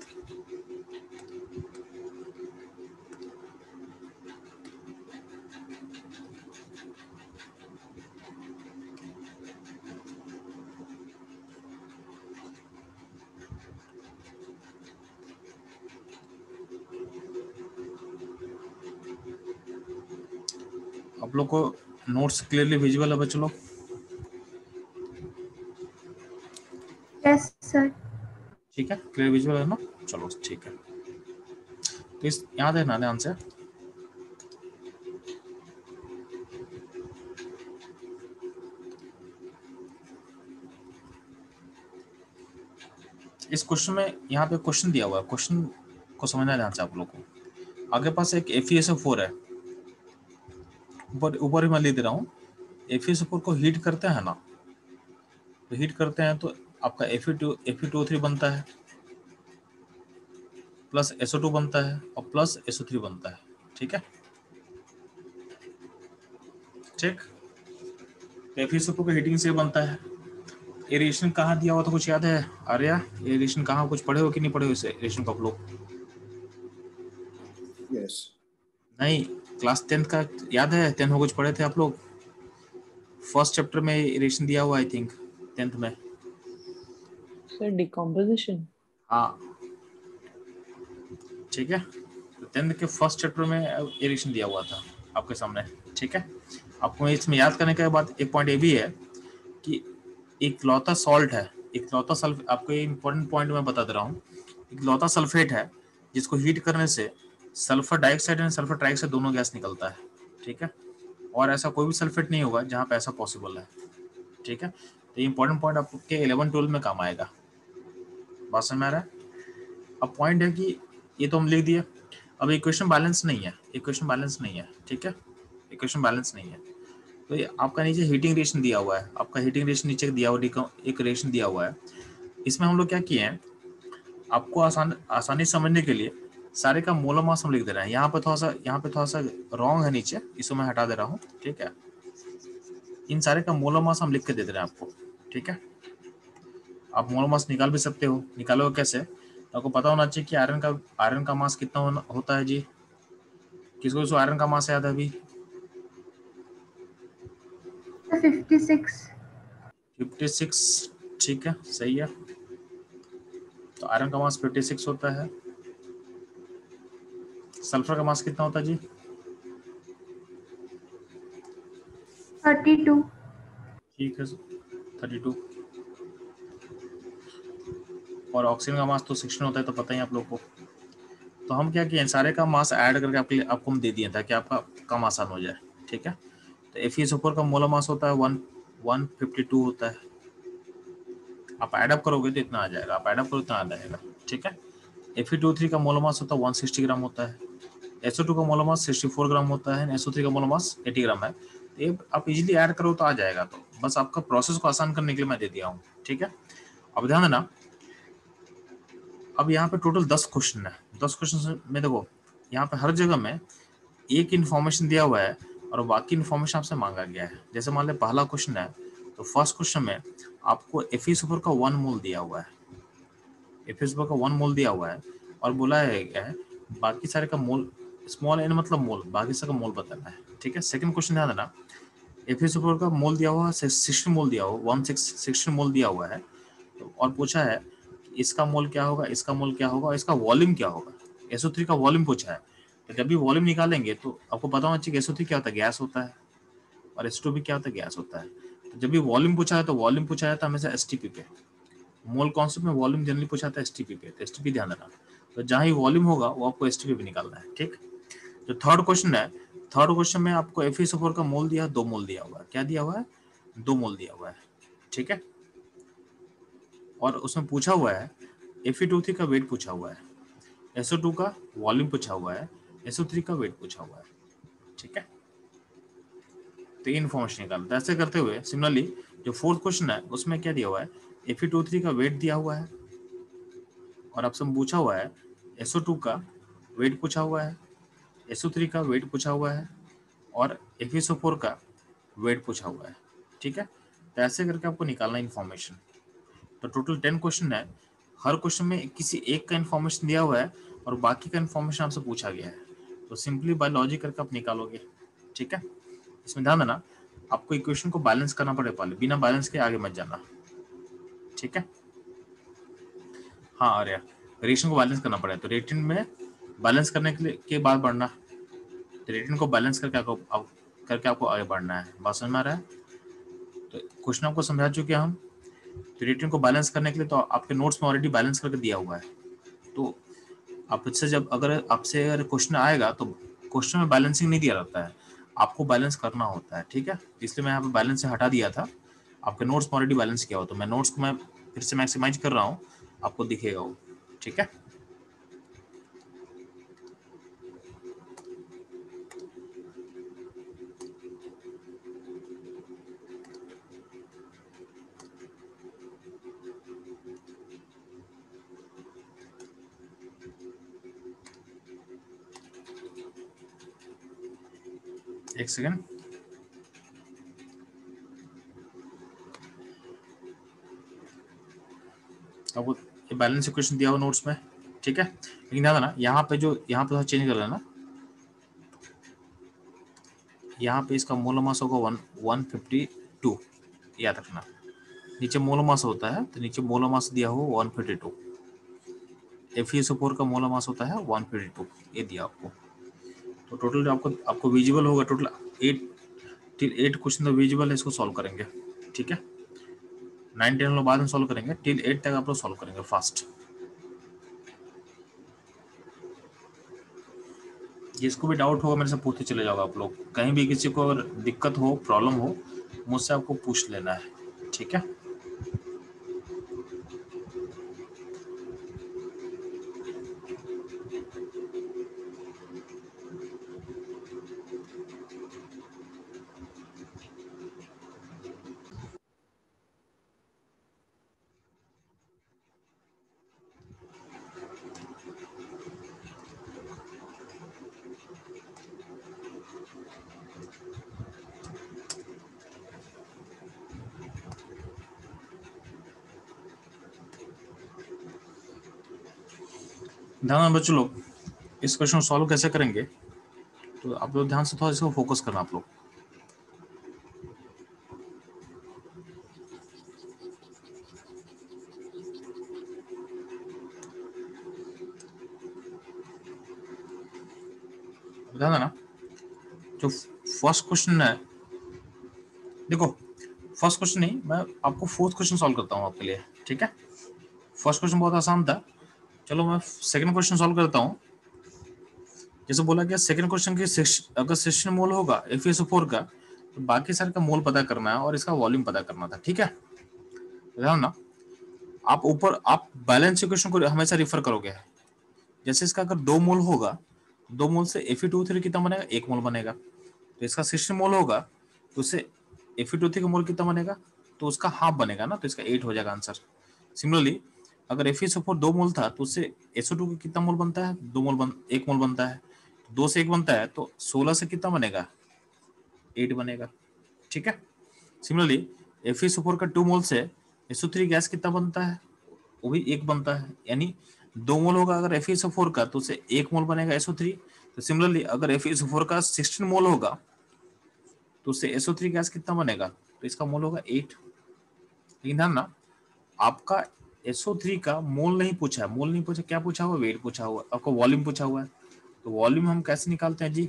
आप लोग को नोट्स क्लियरली विजुअल है बच्चों लोग? यस सर ठीक है? क्लियर विजुअल है ना? चलो ठीक है। तो इस यहाँ देखना ध्यान से इस क्वेश्चन में यहाँ पे क्वेश्चन दिया हुआ है। क्वेश्चन को समझना है ध्यान से आप लोग को। आगे पास एक एफ़ ई फोर है। ऊपर ऊपर ही मैं ले दे रहा हूँ। एफ़ फोर को हीट करते हैं ना तो हीट करते हैं तो आपका F two F two three बनता है प्लस एसओ टू बनता है और प्लस एसओ थ्री बनता है ठीक है? ठीक एफ़ का हीटिंग से बनता है। एरिएशन कहाँ दिया हुआ था कुछ याद है? आर्या एरिएशन कहाँ कुछ पढ़े हो कि नहीं पढ़े हो इसे? एरिएशन को आप लोग यस नहीं क्लास टेंथ का याद है? टेंथ में कुछ पढ़े थे आप लोग? फ़र्स्ट चैप्टर में एरिएशन दिया हुआ आई थिंक टेंथ में। सर डिकम्पोजिशन हाँ। ठीक है? तो टेंथ के फ़र्स्ट चैप्टर में एरिएशन दिया हुआ था आपके सामने। ठीक है? आपको इसमें याद करने के बाद एक पॉइंट ये भी है कि एक लौता सॉल्ट है। एक लौता सल्फ आपको ये इंपॉर्टेंट पॉइंट मैं बता दे रहा हूँ। एक लौता सल्फेट है जिसको हीट करने से sulphur dioxide and sulphur trioxide दोनों गैस निकलता है, ठीक है? और ऐसा कोई भी सल्फेट नहीं होगा जहाँ पे ऐसा पॉसिबल है, ठीक है? तो ये इंपॉर्टेंट पॉइंट आपके इलेवन ट्वेल्व में काम आएगा। बात समझ में आ रहा है? अब पॉइंट है कि ये तो हम लिख दिए अब इक्वेशन बैलेंस नहीं है इक्वेशन बैलेंस नहीं है, ठीक है? इक्वेशन बैलेंस नहीं है। तो ये आपका नीचे हीटिंग रेशन दिया हुआ है, आपका हीटिंग रेशन नीचे दिया हुआ एक रेशन दिया हुआ है। इसमें हम लोग क्या किए हैं? आपको आसान, आसानी समझने के लिए सारे का मोलर मास हम लिख दे रहे हैं। यहाँ पे थोड़ा सा यहाँ पे थोड़ा सा रॉन्ग है नीचे इसको मैं हटा दे रहा हूँ ठीक है? इन सारे का मोलर मास हम लिख के दे दे रहे हैं आपको ठीक है? आप मोलर मास निकाल भी सकते हो। निकालो कैसे? आपको पता होना चाहिए कि आयरन का आयरन का मास कितना होना होता है जी। किसको किसको आयरन का मास याद है अभी? फिफ्टी सिक्स फिफ्टी सिक्स ठीक है सही है। तो आयरन का मास फिफ्टी सिक्स होता है। सल्फ़र का मास कितना होता है जी? Thirty two. ठीक है थर्टी टू। और ऑक्सीजन का मास तो सिक्सटीन होता है तो पता ही आप लोग को। तो हम क्या किए सारे का मास ऐड करके आपके लिए आपको हम दे दिए ताकि आपका कम आसान हो जाए ठीक है? तो एफ़ सुपर का मोलर मास होता है वन वन फिफ्टी टू होता है। आप एडअप करोगे तो इतना आ जाएगा आप एडअप करो इतना आ जाएगा ठीक है? एफ़ ई टू थ्री का मोलर मास होता है वन सिक्सटी ग्राम होता है। एसओ टू का molar mass sixty four gram होता है एसओ थ्री का मोलर मास एटी ग्राम है। तो ये आप इजीली ऐड करो तो आ जाएगा तो। बस आपका प्रोसेस को आसान करने के लिए मैं दे दिया हूँ, ठीक है? अब ध्यान देना, अब यहाँ पे टोटल दस क्वेश्चन है। दस क्वेश्चन में देखो, यहाँ पे हर जगह में एक इन्फॉर्मेशन दिया हुआ है और बाकी इन्फॉर्मेशन आपसे मांगा गया है। जैसे मान लो पहला क्वेश्चन है तो फ़र्स्ट क्वेश्चन में आपको एफ़ सुपर का वन मोल दिया हुआ है। एफ़ सुपर का वन मोल दिया हुआ है और बोला है बाकी सारे का मोल स्मॉल एन मतलब मोल बाकी का मोल बताना है, ठीक है? सेकंड क्वेश्चन ध्यान देना। एफ़ सुपर का मोल दिया हुआ है सिक्सटीन मोल दिया हुआ वन सिक्स सिक्सटीन मोल दिया हुआ है। और पूछा है, इसका मोल क्या होगा, इसका मोल क्या होगा, इसका वॉल्यूम क्या होगा? एसओ थ्री का वॉल्यूम पूछा है। तो जब भी वॉल्यूम निकालेंगे तो आपको पता होना चाहिए एसओ थ्री क्या होता है गैस होता है। और एस टू भी क्या होता है गैस होता है। तो जब भी वॉल्यूम पूछा है तो वॉल्यूम पूछा जाता है हमेशा एस टी पी पे। मोल कॉन्सेप्ट में वॉल्यूम जनरली पूछा जाता है एस टी पी पे। तो एस टी पी ध्यान देना। तो जहाँ ही वॉल्यूम होगा, वो आपको एस टी पी पे निकालना है, ठीक? जो थर्ड क्वेश्चन है थर्ड क्वेश्चन में आपको एफ़ का मोल दिया, दो मोल दिया हुआ है। क्या दिया हुआ है? दो मोल दिया हुआ है। ठीक है? और उसमें पूछा हुआ है एफ़ का वेट पूछा हुआ है। एसओ टू का वॉल्यूम पूछा हुआ है। एसओ थ्री का वेट पूछा हुआ है। ठीक है? तो इन्फॉर्मेशन निकालना। ऐसे करते हुए सिमिलरली जो फोर्थ क्वेश्चन है, उसमें क्या दिया हुआ है? एफ़ का वेट दिया हुआ है। और आपसे पूछा हुआ है एसओ टू का वेट पूछा हुआ है। एसओ थ्री का वेट पूछा हुआ है और एफ़ फोर का वेट पूछा हुआ है, ठीक है? तो ऐसे करके आपको निकालना इन्फॉर्मेशन तो टोटल टेन क्वेश्चन है। हर क्वेश्चन में किसी एक का इन्फॉर्मेशन दिया हुआ है और बाकी का इन्फॉर्मेशन आपसे पूछा गया है। तो सिंपली बाय लॉजिक करके आप निकालोगे, ठीक है? इसमें ध्यान देना, आपको इक्वेशन को बैलेंस करना पड़े पहले, बिना बैलेंस के आगे मत जाना, ठीक है? हाँ आर्या रेशन को बैलेंस करना पड़ेगा तो रेटिन में बैलेंस करने के लिए के बाद बढ़ना। रेटिन को बैलेंस करके आपको आप, करके आपको आगे बढ़ना है। बात समझ में आ रहा है? तो क्वेश्चन आपको समझा चुके हम। तो रेटिन को बैलेंस करने के लिए तो आपके नोट्स में ऑलरेडी बैलेंस करके दिया हुआ है। तो आपसे जब अगर आपसे अगर क्वेश्चन आएगा तो क्वेश्चन में बैलेंसिंग नहीं दिया रहता है। आपको बैलेंस करना होता है ठीक है? इसलिए मैं यहाँ पे बैलेंस से हटा दिया था। आपके नोट्स में ऑलरेडी बैलेंस किया हो तो मैं नोट्स को मैं फिर से मैक्सिमाइज कर रहा हूँ। आपको दिखेगा वो ठीक है? एक सेकेंड। ये बैलेंस इक्वेशन दिया हुआ नोट्स में, ठीक है? लेकिन ध्यान देना यहाँ पे जो, यहाँ पे चेंज कर लेना। यहाँ पे इसका मोल मास होगा वन वन फिफ्टी टू याद रखना। नीचे मोल मास होता है तो नीचे मोल मास दिया हो one fifty two F E four का मोल मास होता है वन फिफ्टी टू ये दिया आपको। तो टोटल जो आपको आपको विजिबल होगा total eight till eight question तो विजिबल है, इसको सॉल्व करेंगे, ठीक है? नाइन टेन लोग बाद में सॉल्व करेंगे टिल एट तक आप लोग सॉल्व करेंगे फास्ट जिसको भी डाउट होगा, मेरे से पूछते चले जाओगे आप लोग। कहीं भी किसी को अगर दिक्कत हो प्रॉब्लम हो, मुझसे आपको पूछ लेना है, ठीक है? ध्यान बच्चों लोग, इस क्वेश्चन सॉल्व कैसे करेंगे? तो आप लोग ध्यान से थोड़ा इसको फोकस करना आप लोग। ध्यान जो फ़र्स्ट क्वेश्चन है, देखो फ़र्स्ट क्वेश्चन नहीं, मैं आपको फोर्थ क्वेश्चन सॉल्व करता हूँ आपके लिए, ठीक है? फ़र्स्ट क्वेश्चन बहुत आसान था। चलो मैं सेकंड क्वेश्चन सॉल्व करता हूँ। जैसे बोला गया सेकंड क्वेश्चन की अगर सिक्सटीन मोल होगा एफ़ एस फोर का तो बाकी सारे का मोल पता करना है और इसका वॉल्यूम पता करना था, ठीक है? ना? आप ऊपर, आप बैलेंस इक्वेशन को हमेशा रिफर करोगे। जैसे इसका अगर दो मोल होगा, दो मोल से एफ़ टू थ्री कितना बनेगा? एक मोल बनेगा। तो इसका सिक्सटीन मोल होगा तो उससे एफ़ टू थ्री का मोल कितना बनेगा? तो उसका हाफ़ बनेगा ना तो इसका एट हो जाएगा आंसर सिमिलरली अगर एफ़ फोर दो मोल था तो उससे एसओ टू कितना मोल बनता है? दो मोल बन, एक मोल बनता है। दो से एक बनता है तो सोलह से कितना बनेगा? एट बनेगा। ठीक है? सिमिलरली एफ़ फोर का टू मोल से एसओ थ्री गैस कितना बनता है? वो भी एक बनता है। यानी दो मोल होगा अगर एफ़ फोर का तो उससे एक मोल बनेगा एसओ थ्री तो सिमिलरली अगर एफ़ का सिक्सटीन मोल होगा तो उससे एसओ थ्री गैस कितना बनेगा? तो इसका मोल होगा एट लेकिन ध्यान ना आपका थ्री का मोल नहीं पूछा है। मोल नहीं पूछा, क्या पूछा हुआ? वेट पूछा हुआ आपको वॉल्यूम पूछा हुआ है। तो वॉल्यूम हम कैसे निकालते हैं जी?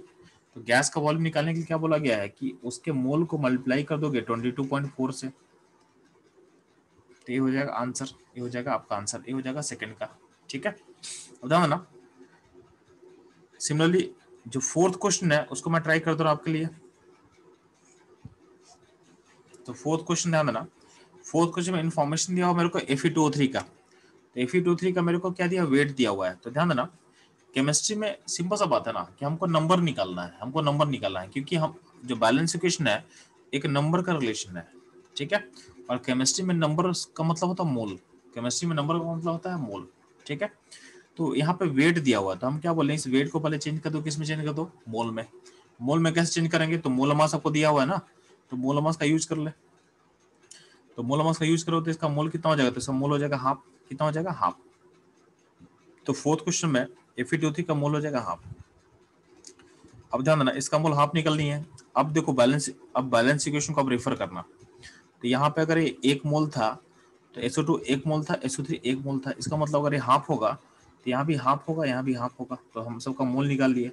तो गैस का वॉल्यूम निकालने के लिए क्या बोला गया है कि उसके मोल को मल्टीप्लाई कर दोगे 22.4 से। तो ये हो जाएगा आंसर ये हो जाएगा आपका आंसर ये हो जाएगा सेकंड का। ठीक है? ध्यान ना। सिमिलरली जो फोर्थ क्वेश्चन है, उसको मैं ट्राई कर दू आपके लिए। तो फोर्थ क्वेश्चन ध्यान देना। फोर्थ क्वेश्चन में इन्फॉर्मेशन दिया हुआ मेरे को एफ़ टू थ्री का। तो एफ़ टू थ्री का मेरे को क्या दिया? वेट दिया हुआ है। तो ध्यान देना केमिस्ट्री में सिंपल सा बात है ना, कि हमको नंबर निकालना है, हमको नंबर निकालना है, क्योंकि हम, जो बैलेंस इक्वेशन है, एक नंबर का रिलेशन है, ठीक है? और केमिस्ट्री में नंबर का मतलब होता है मोल केमिस्ट्री में नंबर का मतलब होता है मोल ठीक है? तो यहाँ पे वेट दिया हुआ है तो हम क्या बोल, इस वेट को पहले चेंज कर दो, किसमें चेंज कर दो? मोल में। मोल में कैसे चेंज करेंगे? तो मोल मास आपको दिया हुआ है ना? तो मोल मास का यूज़ कर ले। तो मोल मास का यूज़ करो तो इसका मोल कितना हो जाएगा? तो इसका मोल हो जाएगा हाफ़ कितना हो जाएगा? हाफ़ तो फोर्थ क्वेश्चन में एफ़ थ्री का मोल हो जाएगा हाफ़ अब ध्यान देना, इसका मोल हाफ़ निकलनी है। अब देखो बैलेंस अब बैलेंस इक्वेशन को अब रेफर करना। तो यहाँ पे अगर ये एक मोल था तो एसओ टू एक मोल था एसओ थ्री एक मोल था। इसका मतलब अगर ये हाफ़ होगा तो यहाँ भी हाफ़ होगा, यहाँ भी हाफ़ होगा। तो हम सबका मोल निकाल लिए।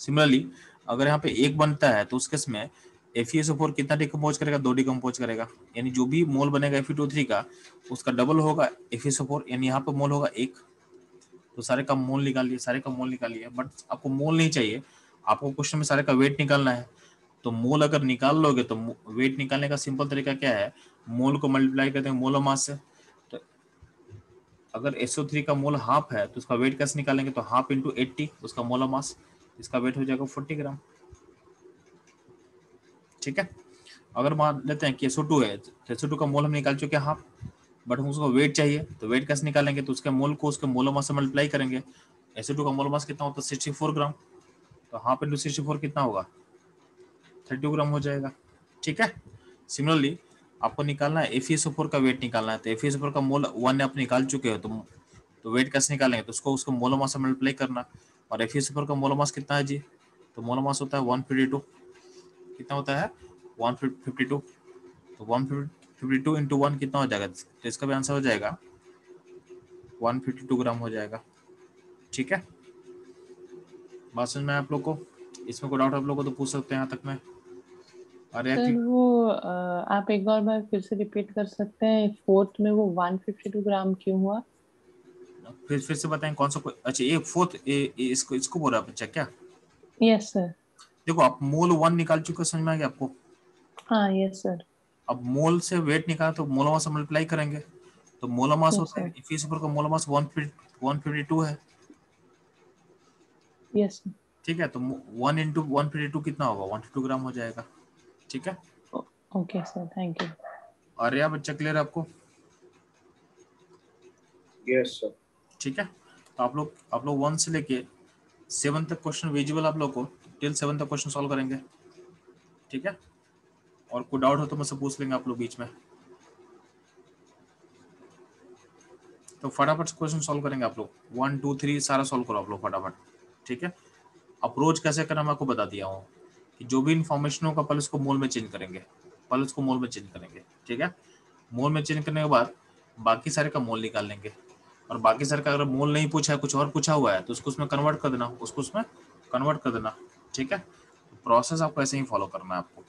सिमिलरली अगर यहाँ पे एक बनता है तो उस केस में एफ़ फोर कितना डिकम्पोज करेगा? दो डिकम्पोज करेगा। यानी जो भी मोल बनेगा एफ़ थ्री का, उसका डबल होगा एफ़ फोर यानी यहाँ पे मोल होगा एक। तो सारे का मोल निकाल लिए, सारे का मोल निकाल लिया बट आपको मोल नहीं चाहिए। आपको क्वेश्चन में सारे का वेट निकालना है। तो मोल अगर निकाल लोगे तो वेट निकालने का सिंपल तरीका क्या है? मोल को मल्टीप्लाई करते हैं मोलो मास से। तो अगर एसओ थ्री का मोल हाफ़ है तो उसका वेट कैसे निकालेंगे? तो हाफ़ इंटू एट्टी उसका मोलो मास इसका वेट हो जाएगा फोर्टी ग्राम। ठीक है? अगर मान लेते हैं कि एसओ टू है तो टू का मोल हम निकाल चुके हैं हाफ़ बट हम उसको वेट चाहिए तो वेट कैसे निकालेंगे? तो उसके मोल को उसके मोलो मास से मल्टीप्लाई करेंगे। एसओ टू का मोलो मास कितना होता है? Sixty four gram. तो हाफ़ इंटू सिक्सटी फोर कितना होगा? थर्टी ग्राम हो जाएगा। ठीक है? सिमिलरली आपको निकालना है एफ़ फोर का वेट निकालना है तो एफ़ फोर का मोल वन आप निकाल चुके हो तो तो वेट कैसे निकालेंगे? तो उसको उसको मोलो मास से मल्टीप्लाई करना। और एफ़ फोर का मोलो मास कितना है जी? तो मोलो मास होता है वन फिफ्टी टू कितना होता है? वन फिफ्टी टू तो one fifty two into one कितना हो जाएगा? तो इसका भी आंसर हो जाएगा। वन फिफ्टी टू ग्राम हो जाएगा। ठीक है? बात समझ में आप लोग को? इसमें कोई डाउट आप लोग को तो पूछ सकते हैं यहाँ तक में। अरे सर वो आप एक बार बार फिर से रिपीट कर सकते हैं फोर्थ में वो 152 ग्राम क्यों हुआ? फिर फिर से बताएँ कौन सा अच्छा ये फोर्थ ये इसको इसको बोल रहा है बच्चा क्या? यस सर देखो आप मोल वन निकाल चुके समझ में आ गया आपको? हाँ यस सर अब मोल से वेट निकाला तो मोल मास मल्टीप्लाई करेंगे। तो मोल मास होता है इफी सुपर का मोल मास 152 है। यस ठीक है तो one into one fifty two कितना होगा? वन फिफ्टी ग्राम हो जाएगा। ठीक है? ओके सर थैंक यू और यह बच्चा क्लियर आपको? यस सर ठीक है? तो आप लोग आप लोग वन से लेके सेवन तक क्वेश्चन विजिबल आप लोग को। टिल सेवन तक क्वेश्चन सॉल्व करेंगे। ठीक है? और कोई डाउट हो तो मुझसे पूछ लेंगे आप लोग बीच में। तो फटाफट क्वेश्चन सॉल्व करेंगे आप लोग। वन टू थ्री सारा सॉल्व करो आप लोग फटाफट। ठीक है? अप्रोच कैसे करना मैं आपको बता दिया हूँ। कि जो भी इंफॉर्मेशन होगा पहले उसको मोल में चेंज करेंगे। पहले उसको मोल में चेंज करेंगे। ठीक है? मोल में चेंज करने के बाद बाकी सारे का मोल निकाल लेंगे। और बाकी सारे का अगर मोल नहीं पूछा है, कुछ और पूछा हुआ है तो उसको उसमें कन्वर्ट कर देना। उसको उसमें कन्वर्ट कर देना। ठीक है? प्रोसेस आपको ऐसे ही फॉलो करना है आपको।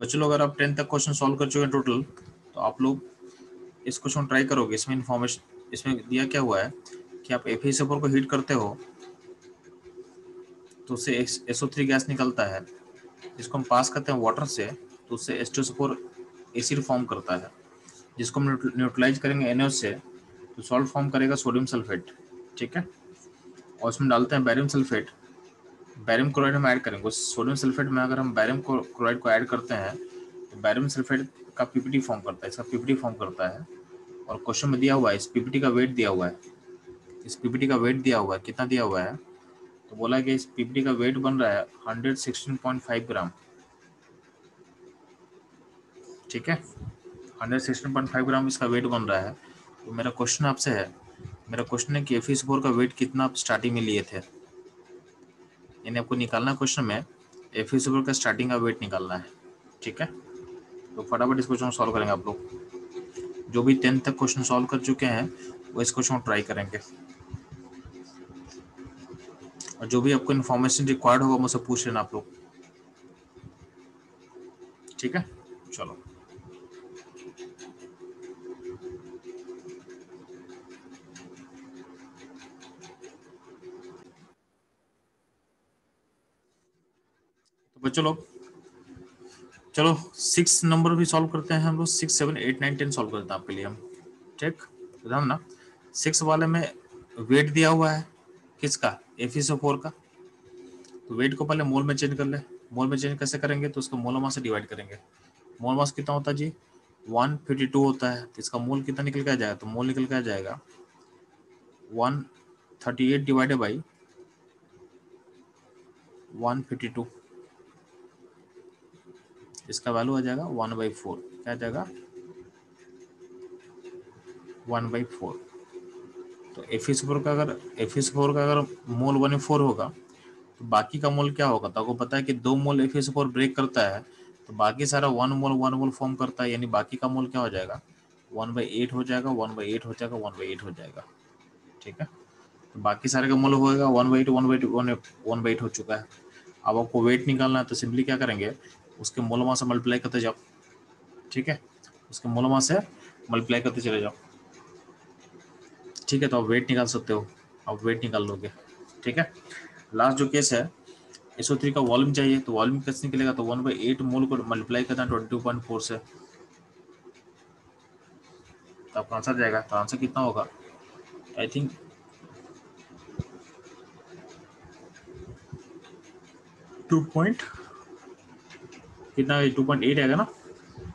बच्चों लोग, अगर आप टेंथ तक क्वेश्चन सॉल्व कर चुके हैं टोटल तो आप लोग इस क्वेश्चन ट्राई करोगे। इसमें इन्फॉर्मेशन इसमें दिया क्या हुआ है कि आप एफ़ को हीट करते हो तो उससे एसओ थ्री गैस निकलता है। जिसको हम पास करते हैं वाटर से तो उससे एस्टोसोफोर एसिड फॉर्म करता है, जिसको हम न्यूट्रलाइज करेंगे एन से तो सॉल्ट फॉर्म करेगा सोडियम सल्फेट, ठीक है? और उसमें डालते हैं बैरियम सल्फेट। बैरियम क्लोराइड हम ऐड करेंगे। सोडियम सल्फेट में अगर हम बैरियम क्लोराइड को ऐड करते हैं तो बैरियम सल्फेट का पीपीटी फॉर्म करता है, इसका पीपीटी फॉर्म करता है। और क्वेश्चन में दिया हुआ है, इस पीपीटी का वेट दिया हुआ है। इस पीपीटी का वेट दिया हुआ है, कितना दिया हुआ है? तो बोला कि इस पीपीटी का वेट बन रहा है hundred sixteen point five gram ठीक है? Hundred sixteen point five gram इसका वेट बन रहा है। तो मेरा क्वेश्चन आपसे है, मेरा क्वेश्चन है कि एफ़ फोर का वेट कितना आप स्टार्टिंग में लिए थे? यानी आपको निकालना क्वेश्चन में एफ़ फोर का स्टार्टिंग का वेट निकालना है, ठीक है? तो फटाफट इस क्वेश्चन को सॉल्व करेंगे आप लोग। जो भी टेंथ तक क्वेश्चन सॉल्व कर चुके हैं, वो इस क्वेश्चन को ट्राई करेंगे। और जो भी आपको इन्फॉर्मेशन रिक्वायर्ड होगा मुझसे पूछ लेना आप लोग। ठीक है? चलो। तो बच्चों लोग, चलो सिक्स नंबर भी सॉल्व करते हैं हम लोग six seven eight nine ten solve करते हैं आपके लिए हम। ठीक? ध्यान ना सिक्स वाले में वेट दिया हुआ है, किसका? एफ़ फोर का। तो वेट को पहले मोल में चेंज कर ले। मोल में चेंज कैसे करेंगे? तो उसको मोल मास से डिवाइड करेंगे। मोल मास कितना होता है जी? 152 होता है। तो इसका मोल कितना निकल के आ जाएगा? तो मोल निकल के आ जाएगा 138 डिवाइडेड बाई 152 इसका वैल्यू आ जाएगा वन बाई फोर क्या आ जाएगा? वन बाई फोर तो एफ़ एस फोर का अगर एफ़ एस फोर का अगर मोल वन फोर होगा तो बाकी का मोल क्या होगा? तो आपको पता है कि दो mole F S four break करता है तो बाकी सारा one mole one mole form करता है, यानी बाकी का मोल क्या हो जाएगा? वन बाई एट हो जाएगा वन बाई एट हो जाएगा वन बाई एट हो जाएगा। ठीक है? तो बाकी सारे का मोल होएगा one by eight one by one one by eight हो चुका है। अब आपको वेट निकालना है तो सिंपली क्या करेंगे? उसके मोलमा से मल्टीप्लाई करते जाओ। ठीक है? उसके मोलमा से मल्टीप्लाई करते चले जाओ। ठीक है तो आप वेट निकाल सकते हो। आप वेट निकाल लोगे। ठीक है? लास्ट जो केस है एसओ थ्री का वॉल्यूम चाहिए तो वॉल्यूम कैसे निकलेगा तो वन बाई एट मोल को मल्टीप्लाई करना ट्वेंटी टू पॉइंट फोर से। तो आपका आंसर जाएगा। तो आंसर कितना होगा? आई थिंक टू पॉइंट कितना टू पॉइंट एट आएगा ना?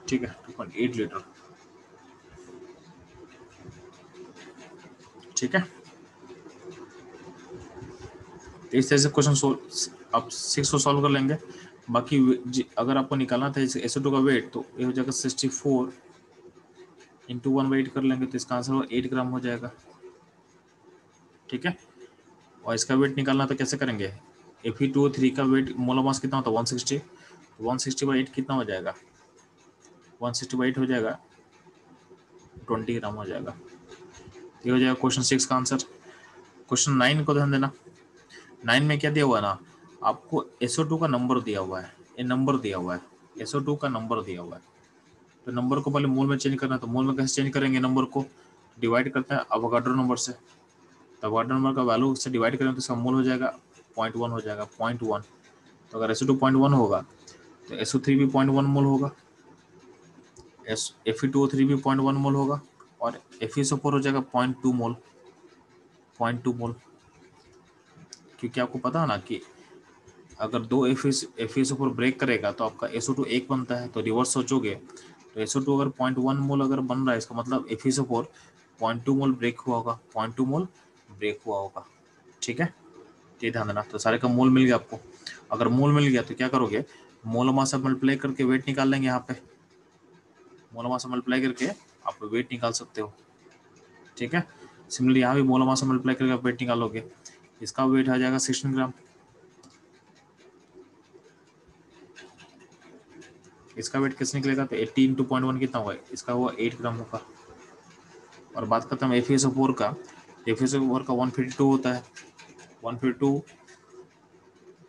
ठीक है टू पॉइंट एट लीटर। ठीक है? तो इस तरह से क्वेश्चन आप सिक्स को सॉल्व कर लेंगे। बाकी अगर आपको निकालना था एस का वेट तो ये हो जाएगा sixty four into one weight कर लेंगे तो इसका आंसर एट ग्राम हो जाएगा। ठीक है? और इसका वेट निकालना तो कैसे करेंगे? एफ़ ई टू थ्री का वेट मोलामास कितना होता है? One sixty one sixty by eight कितना हो जाएगा? वन सिक्सटी बाई एट हो जाएगा, ट्वेंटी ग्राम हो जाएगा। ये हो जाएगा क्वेश्चन सिक्स का आंसर। क्वेश्चन नाइन को ध्यान देना। नाइन में क्या दिया हुआ है ना, आपको एसओ टू का नंबर दिया हुआ है। ये नंबर दिया हुआ है। एसओ टू का नंबर दिया हुआ है। तो नंबर को पहले मोल में चेंज करना है तो मोल में कैसे चेंज करेंगे नंबर को? डिवाइड करते हैं अवगाड्रो नंबर से। तो अवगाड्रो नंबर का वैल्यू से डिवाइड करेंगे तो इसका मोल हो जाएगा पॉइंट वन हो जाएगा, पॉइंट वन। तो अगर एसओ टू पॉइंट वन होगा तो एसओ थ्री भी पॉइंट वन मोल होगा। S F E two three भी पॉइंट वन मोल होगा और एफ़ ई फोर हो जाएगा point two mole. Point two mole. क्योंकि आपको पता है ना कि अगर दो एफ़ एफ़ फोर ब्रेक करेगा तो आपका एसओ टू एक बनता है तो रिवर्स सोचोगे तो एसओ टू अगर पॉइंट वन मोल अगर बन रहा है, इसका मतलब F four point two mole break हुआ होगा। पॉइंट टू मोल ब्रेक हुआ होगा। ठीक है? ये ध्यान देना। तो सारे का मोल मिल गया आपको। अगर मोल मिल गया तो क्या करोगे? मोलमा से मल्टीप्लाई करके वेट निकाल लेंगे यहाँ पे। मोलमा से मल्टीप्लाई करके आप वेट निकाल सकते हो। ठीक है? सिमिलरली यहाँ भी मोलमा से मल्टीप्लाई करके आप वेट निकालोगे। इसका वेट आ जाएगा सिक्सटीन ग्राम इसका वेट किस निकलेगा तो एट्टी इंटू पॉइंट वन कितना होगा? इसका हुआ एट ग्राम होगा। और बात करते हैं एफ़ एस फोर का। एफ़ एस फोर का वन फिफ्टी टू होता है। वन फिफ्टी टू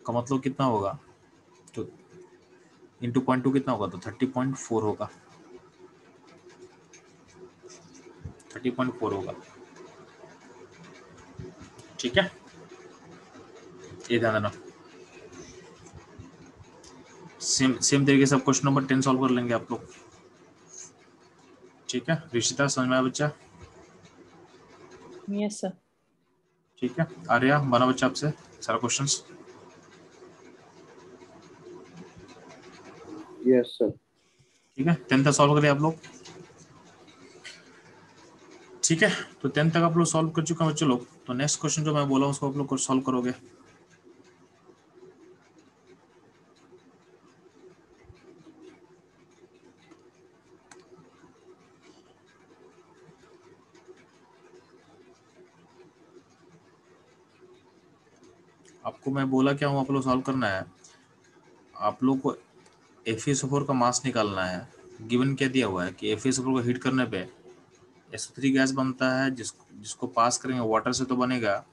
का मतलब कितना होगा? इंटू पॉइंट टू कितना होगा? तो थर्टी पॉइंट फोर होगा। थर्टी पॉइंट फोर होगा। ठीक है? ये ध्यान देना। सेम सेम तरीके से क्वेश्चन नंबर टेन सॉल्व कर लेंगे आप लोग। ठीक है? ऋषिता समझ में आया बच्चा? यस सर ठीक है? आर्या बना बच्चा आपसे सारा क्वेश्चंस यस सर ठीक है? टेंथ तक सॉल्व करिए आप लोग। ठीक है? तो टेंथ तक आप लोग सॉल्व कर चुके हैं लोग। तो नेक्स्ट क्वेश्चन जो मैं बोला उसको आप लोग सॉल्व करोगे। आपको मैं बोला क्या हूँ, आप लोग सॉल्व करना है। आप लोग को एफ़ का मास निकालना है। गिवन क्या दिया हुआ है कि एफ़ को हीट करने पे एस थ्री गैस बनता है, जिस, जिसको पास करेंगे वाटर से तो बनेगा।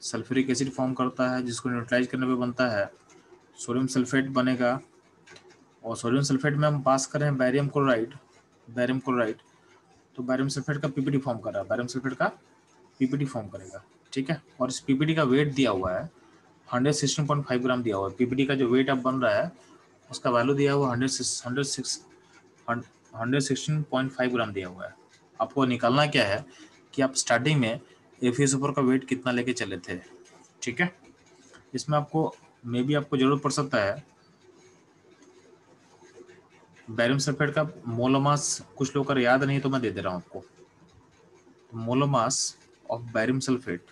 सल्फ्यूरिक एसिड फॉर्म करता है, जिसको न्यूट्रलाइज करने पे बनता है। सोडियम सल्फेट बनेगा। और सोडियम सल्फेट में हम पास करें बैरियम क्लोराइड बैरियम क्लोराइड तो बैरियम सल्फेट का पीपीटी फॉर्म कर रहा है। बैरियम सल्फेट का पीपीटी फॉर्म करेगा, ठीक है? और इस पीपीटी का वेट दिया हुआ है hundred sixteen point five gram दिया हुआ है। पीपीडी का जो वेट अब बन रहा है उसका वैल्यू दिया हुआ hundred hundred six hundred sixteen point five gram दिया हुआ है। आपको निकालना क्या है कि आप स्टार्टिंग में एफ़ सुपर का वेट कितना लेके चले थे, ठीक है? इसमें आपको मे बी आपको ज़रूरत पड़ सकता है बैरियम सल्फेट का मोलोमास कुछ लोग का याद नहीं तो मैं दे दे रहा हूँ आपको। मोलोमास ऑफ़ बैरियम सल्फेट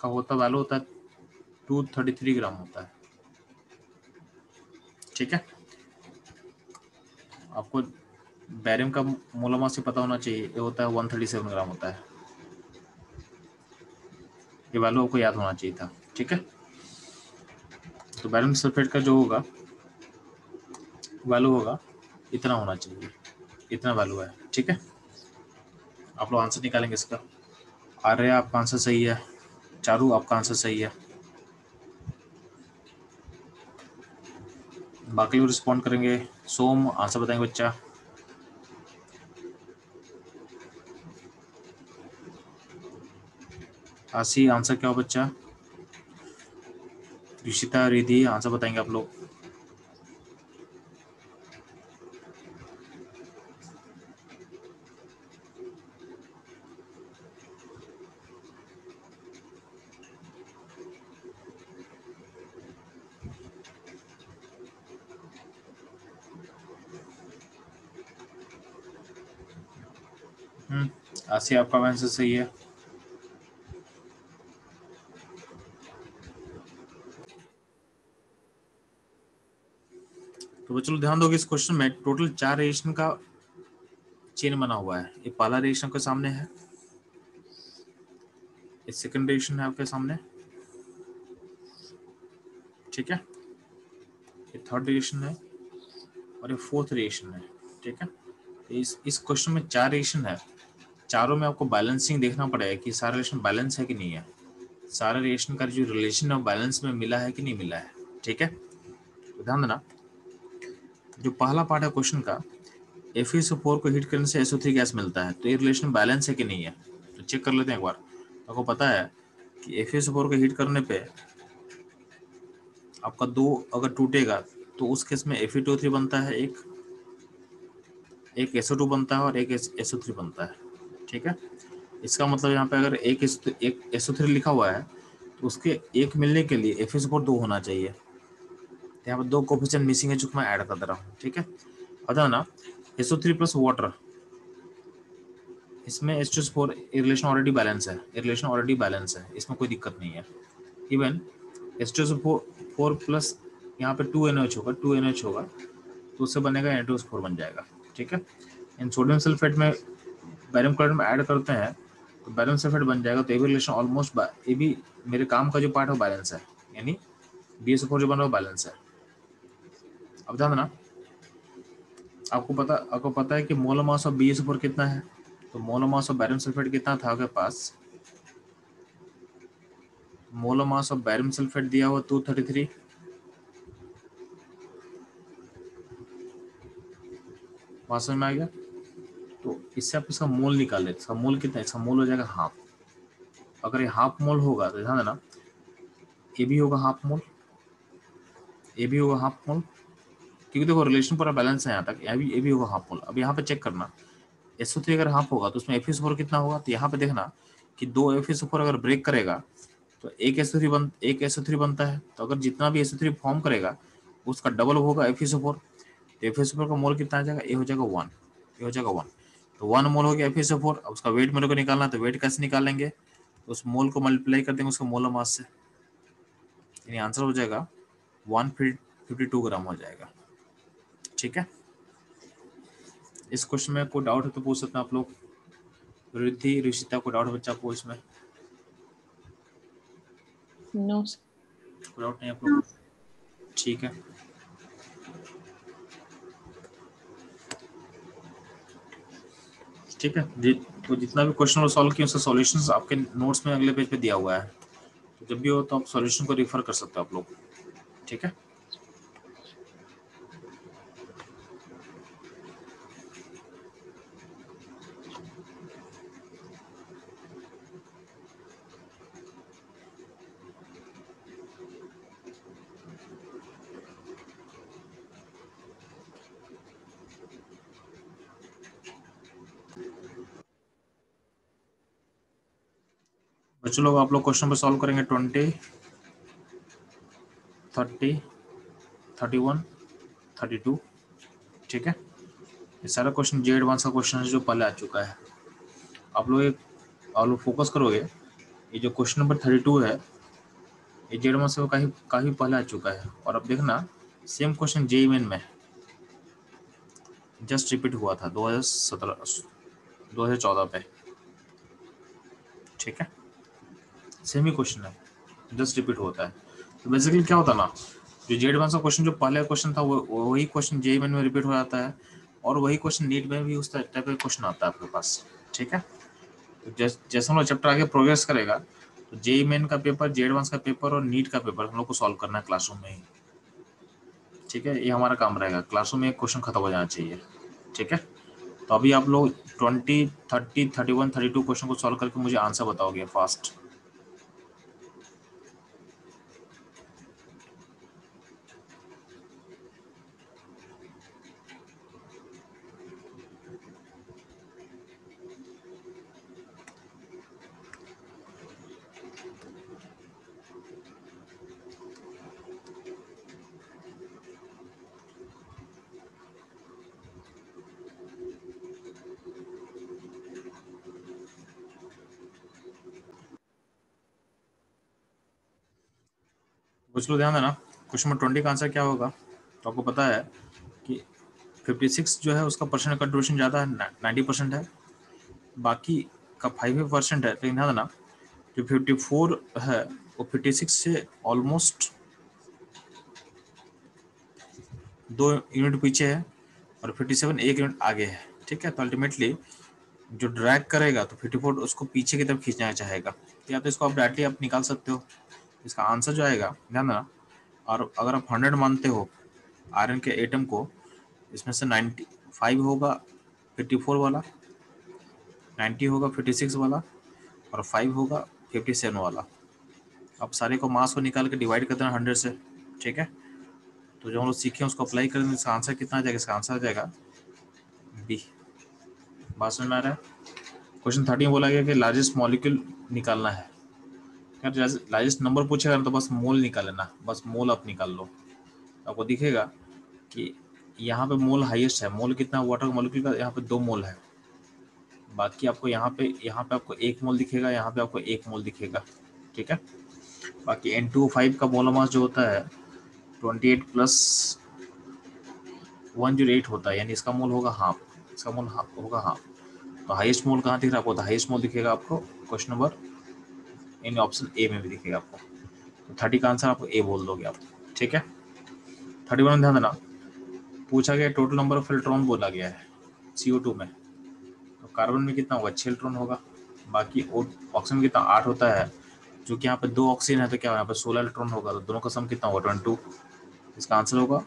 का होता वैल्यू होता है टू थर्टी थ्री ग्राम होता है। ठीक है? आपको बैरियम का मोलामा से पता होना चाहिए, ये होता है वन थर्टी सेवन ग्राम होता है। ये वैल्यू आपको याद होना चाहिए था, ठीक है? तो बैरियम सल्फेट का जो होगा वैल्यू होगा, इतना होना चाहिए, इतना वैल्यू है, ठीक है? आप लोग आंसर निकालेंगे इसका। आर्य आपका आंसर सही है। चारू, आपका आंसर सही है। बाकी लोग रिस्पॉन्ड करेंगे। सोम, आंसर बताएँगे बच्चा। आसी, आंसर क्या हो बच्चा? ऋषिता रिधि, आंसर बताएँगे आप लोग। हम्म आसी आपका आंसर सही है। तो चलो ध्यान दोगे इस क्वेश्चन में टोटल चार रिएक्शन का चेन बना हुआ है। ये पहला रिएक्शन के सामने है। ये सेकंड रिएक्शन है आपके सामने। ठीक है? ये थर्ड रिएक्शन है और ये फोर्थ रिएक्शन है। ठीक है? इस इस क्वेश्चन में चार रिएक्शन है। चारों में आपको बैलेंसिंग देखना पड़ेगा कि सारा रिलेशन बैलेंस है कि नहीं है। सारे रिलेशन का जो रिलेशन है बैलेंस में मिला है कि नहीं मिला है, ठीक है? तो ध्यान देना, जो पहला पार्ट है क्वेश्चन का एफ़ एस फोर को हीट करने से एसओ थ्री गैस मिलता है तो ये रिलेशन बैलेंस है कि नहीं है? तो चेक कर लेते हैं एक बार। आपको पता है कि एफ़ एस फोर को हीट करने पे आपका दो अगर टूटेगा तो उस केस में एफ़ थ्री बनता है, एक एक एसओ टू बनता है और एक एसओ थ्री बनता है। ठीक है? इसका मतलब यहाँ पे अगर एक एक एसओ थ्री लिखा हुआ है तो उसके एक मिलने के लिए एफ़ फोर दो होना चाहिए। यहाँ पर दो कोफिशियंट मिसिंग है, जो मैं ऐड कर दे रहा हूँ, ठीक है? अतः ना S O three plus water इसमें H two four relation already balance है। रिलेशन ऑलरेडी बैलेंस है। इसमें कोई दिक्कत नहीं है। Even H two four four plus यहाँ पे टू एन एच होगा टू एन एच होगा तो उससे बनेगा एन फोर बन जाएगा, ठीक है? इन सोडियम सल्फेट में बैरियम क्लोराइड में ऐड करते हैं तो बैरियम सल्फेट बन जाएगा तो ये भी रिलेशन ऑलमोस्ट ये भी मेरे काम का जो पार्ट है बैलेंस है, यानी बी एस फोर जो बन रहा है बैलेंस है। अब ध्यान देना, आपको पता आपको पता है कि molar mass of B S four कितना है? तो molar mass of barium sulphate कितना था आपके पास? Molar mass of barium sulphate दिया हुआ टू थर्टी थ्री समझ में आ गया? तो इससे आप इसका मोल निकाल लेते इसका मोल कितना इसका मोल हो जाएगा हाफ़ अगर ये हाफ़ मोल होगा तो ध्यान देना ये भी होगा हाफ़ मोल ये भी होगा हाफ़ मोल, क्योंकि देखो रिलेशन पूरा बैलेंस है यहाँ तक। यहाँ भी ये भी होगा हाफ़ मोल। अब यहाँ पे चेक करना एस थ्री अगर हाफ़ होगा तो उसमें एफ़ फोर कितना होगा? तो यहाँ पे देखना कि दो एफ़ फोर अगर ब्रेक करेगा तो एक एस ओ थ्री बन, एक एस ओ थ्री बनता है। तो अगर जितना भी एस ओ थ्री फॉर्म करेगा, उसका डबल होगा एफ़ एस फोर तो एफ़ एस फोर का मोल कितना आ जाएगा? ये हो जाएगा वन ये हो जाएगा वन तो वन मोल हो गया एफ़ फोर अब उसका वेट मेरे को निकालना तो वेट कैसे निकालेंगे? तो उस मोल को मल्टीप्लाई कर देंगे उसका मोलर मास से। यानी आंसर हो जाएगा वन फिफ्टी टू ग्राम हो जाएगा। ठीक है? इस क्वेश्चन में कोई डाउट है तो पूछ सकते हैं आप लोग। रिद्धि ऋषिता को डाउट बच्चा आपको इसमें? नो कोई डाउट नहीं आप लोग? ठीक है। ठीक है? तो जितना भी क्वेश्चन सॉल्व किया उसका सोल्यूशन आपके नोट्स में अगले पेज पे दिया हुआ है। तो जब भी हो तो आप सॉल्यूशन को रिफर कर सकते हो आप लोग। ठीक है? बच्चों लोग आप लोग क्वेश्चन पर सॉल्व करेंगे twenty, thirty thirty one, thirty two, ठीक है? ये सारा क्वेश्चन, जे एडवांस का क्वेश्चन है जो पहले आ चुका है। आप लोग एक, आप लोग फोकस करोगे, ये जो क्वेश्चन नंबर थर्टी टू है, ये जे एडवांस का काफ़ी काफ़ी पहले आ चुका है। और अब देखना, सेम क्वेश्चन जे मेन में जस्ट रिपीट हुआ था 2017 2014 पे। ठीक है? सेम ही क्वेश्चन है जस्ट रिपीट होता है। तो बेसिकली क्या होता ना, जो जे एडवांस का क्वेश्चन जो पहले क्वेश्चन था, वो वही क्वेश्चन जे में रिपीट हो जाता है, और वही क्वेश्चन नीट में भी उस टाइप का क्वेश्चन आता है आपके पास, ठीक है? तो जैसे हम लोग चैप्टर आगे प्रोग्रेस करेगा तो जेई मेन का पेपर जे एडवांस का पेपर और नीट का पेपर हम लोग को सॉल्व करना है क्लासरूम में ही, ठीक है? ये हमारा काम रहेगा क्लासरूम में क्वेश्चन खत्म हो जाना चाहिए, ठीक है? तो अभी आप लोग twenty thirty thirty one thirty two question को सॉल्व करके मुझे आंसर बताओगे फास्ट लोग ध्यान देना, क्वेश्चन नंबर ट्वेंटी का आंसर क्या होगा? तो आपको पता है कि फिफ्टी सिक्स जो है उसका परसेंट कंट्रीब्यूशन ज़्यादा है नाइन्टी परसेंट है। बाकी का फाइव परसेंट है, लेकिन ध्यान देना जो फिफ्टी फोर है, वो फिफ्टी सिक्स से ऑलमोस्ट दो यूनिट पीछे है और फिफ्टी सेवन एक यूनिट आगे है, ठीक है? तो अल्टीमेटली जो ड्रैग करेगा तो फिफ्टी फोर उसको पीछे की तरफ़ खींचना चाहेगा। या तो इसको आप डायरेक्टली आप निकाल सकते हो। इसका आंसर जो आएगा, ध्यान देना, और अगर आप हंड्रेड मानते हो, आयरन के एटम को, इसमें से नाइन्टी फाइव होगा, फिफ्टी फोर वाला नाइन्टी होगा, फिफ्टी सिक्स वाला, और फाइव होगा, फिफ्टी सेवन वाला। अब सारे को मास को निकाल के डिवाइड कर देना हंड्रेड से, ठीक है? तो जो हम लोग सीखे उसको अप्लाई कर देंगे इसका आंसर कितना आ जाएगा, इसका आंसर आ जाएगा बी। बात समझ में आ रहा है? क्वेश्चन थर्टी में बोला गया कि लार्जेस्ट मॉलिक्यूल निकालना है। यार लार्जेस्ट नंबर पूछेगा तो बस मोल निकाल लेना। बस मोल आप निकाल लो। तो आपको दिखेगा कि यहाँ पे मोल हाईएस्ट है। मोल कितना? वाटर मॉलिक्यूल का यहाँ पे दो मोल है। बाकी आपको यहाँ पे यहाँ पे आपको एक मोल दिखेगा, यहाँ पे आपको एक मोल दिखेगा। ठीक है? बाकी एन टू फाइव का मोल मास जो होता है twenty eight plus one zero eight होता है। यानी इसका मोल होगा हाफ़ इसका मोल होगा हाफ़ तो हाईएस्ट मोल कहाँ दिख रहा है आपको? हाईएस्ट मोल दिखेगा आपको? Question number in option A में भी दिखेगा आपको। तो थर्टी का आंसर आपको ए बोल दोगे आप, ठीक है? थर्टी वन ध्यान देना। पूछा गया टोटल नंबर ऑफ़ इलेक्ट्रॉन बोला गया है सी टू में। तो कार्बन में कितना होगा? छः इलेक्ट्रॉन होगा। बाकी ऑक्सीजन कितना? आठ होता है। जो कि यहाँ पे दो ऑक्सीजन है तो क्या यहाँ पे सोलह इलेक्ट्रॉन होगा? तो दोनों का सम कितना होगा? ट्वेंटी टू इसका आंसर होगा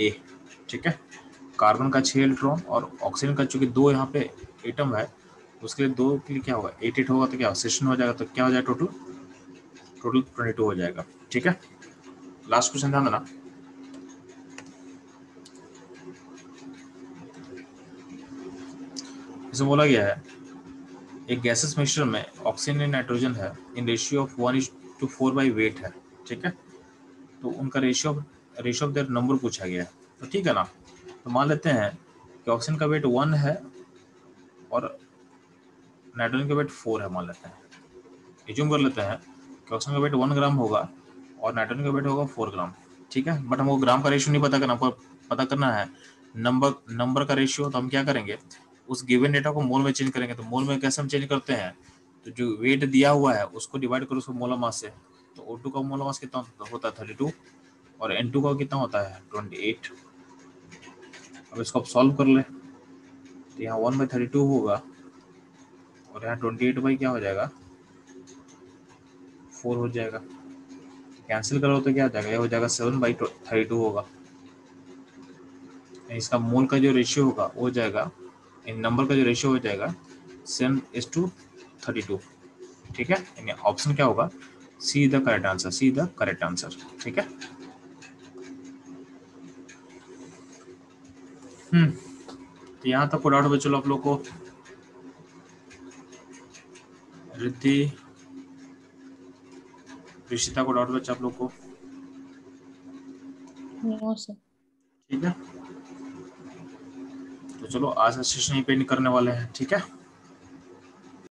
ए ठीक है? कार्बन का छः इलेक्ट्रॉन और ऑक्सीजन का, चूँकि दो यहाँ पे एटम है उसके लिए दो के लिए क्या होगा? एट एट होगा तो क्या सेशन हो जाएगा तो क्या हो जाएगा टोटल? टोटल ट्वेंटी टू हो जाएगा। ठीक है? लास्ट क्वेश्चन ध्यान देना। इसमें बोला गया है, एक गैसेस मिक्सचर में ऑक्सीजन एंड नाइट्रोजन है। In ratio of one is to four by weight है। ठीक है? तो उनका ratio ratio of their number पूछा गया है। तो ठीक है ना? तो मान लेते हैं कि ऑक्सीजन का वेट वन है और नाइट्रोजन का वेट फोर है, मान लेते हैं। एज्यूम कर लेते हैं कि ऑक्सीजन का वेट वन ग्राम होगा और नाइट्रोजन का वेट होगा फोर ग्राम, ठीक है? बट हमको ग्राम का रेशियो नहीं पता करना, हमको पता करना है। नंबर नंबर का रेशियो तो हम क्या करेंगे? उस गिवन डेटा को मोल में चेंज करेंगे। तो मोल में कैसे हम चेंज करते हैं? तो जो वेट दिया हुआ है, उसको डिवाइड करो उसको मोला मास से। तो ओ टू का मोला मास कितना होता है? थर्टी टू और एन टू का कितना होता है? ट्वेंटी एट अब इसको आप सॉल्व कर ले। तो यहाँ वन बाई थर्टी टू होगा। और यहाँ ट्वेंटी एट बाई क्या हो जाएगा? फोर हो जाएगा। कैंसिल करो तो क्या हो जाएगा? ये हो जाएगा सेवन बाई थर्टी टू होगा। इसका मोल का जो रेशियो होगा, वो हो जाएगा इन नंबर का जो रेशियो हो जाएगा, seven is to thirty two. ठीक है? यानी ऑप्शन क्या होगा? C the correct answer C the correct answer ठीक है? हम्म। तो यहाँ तक को डाउट हो चलो आप लोग को। रिद्धि रिशिता को डॉट बच्चा आप लोग को। हाँ, ठीक है? तो चलो आज सेशन यहीं पे करने वाले हैं ठीक है?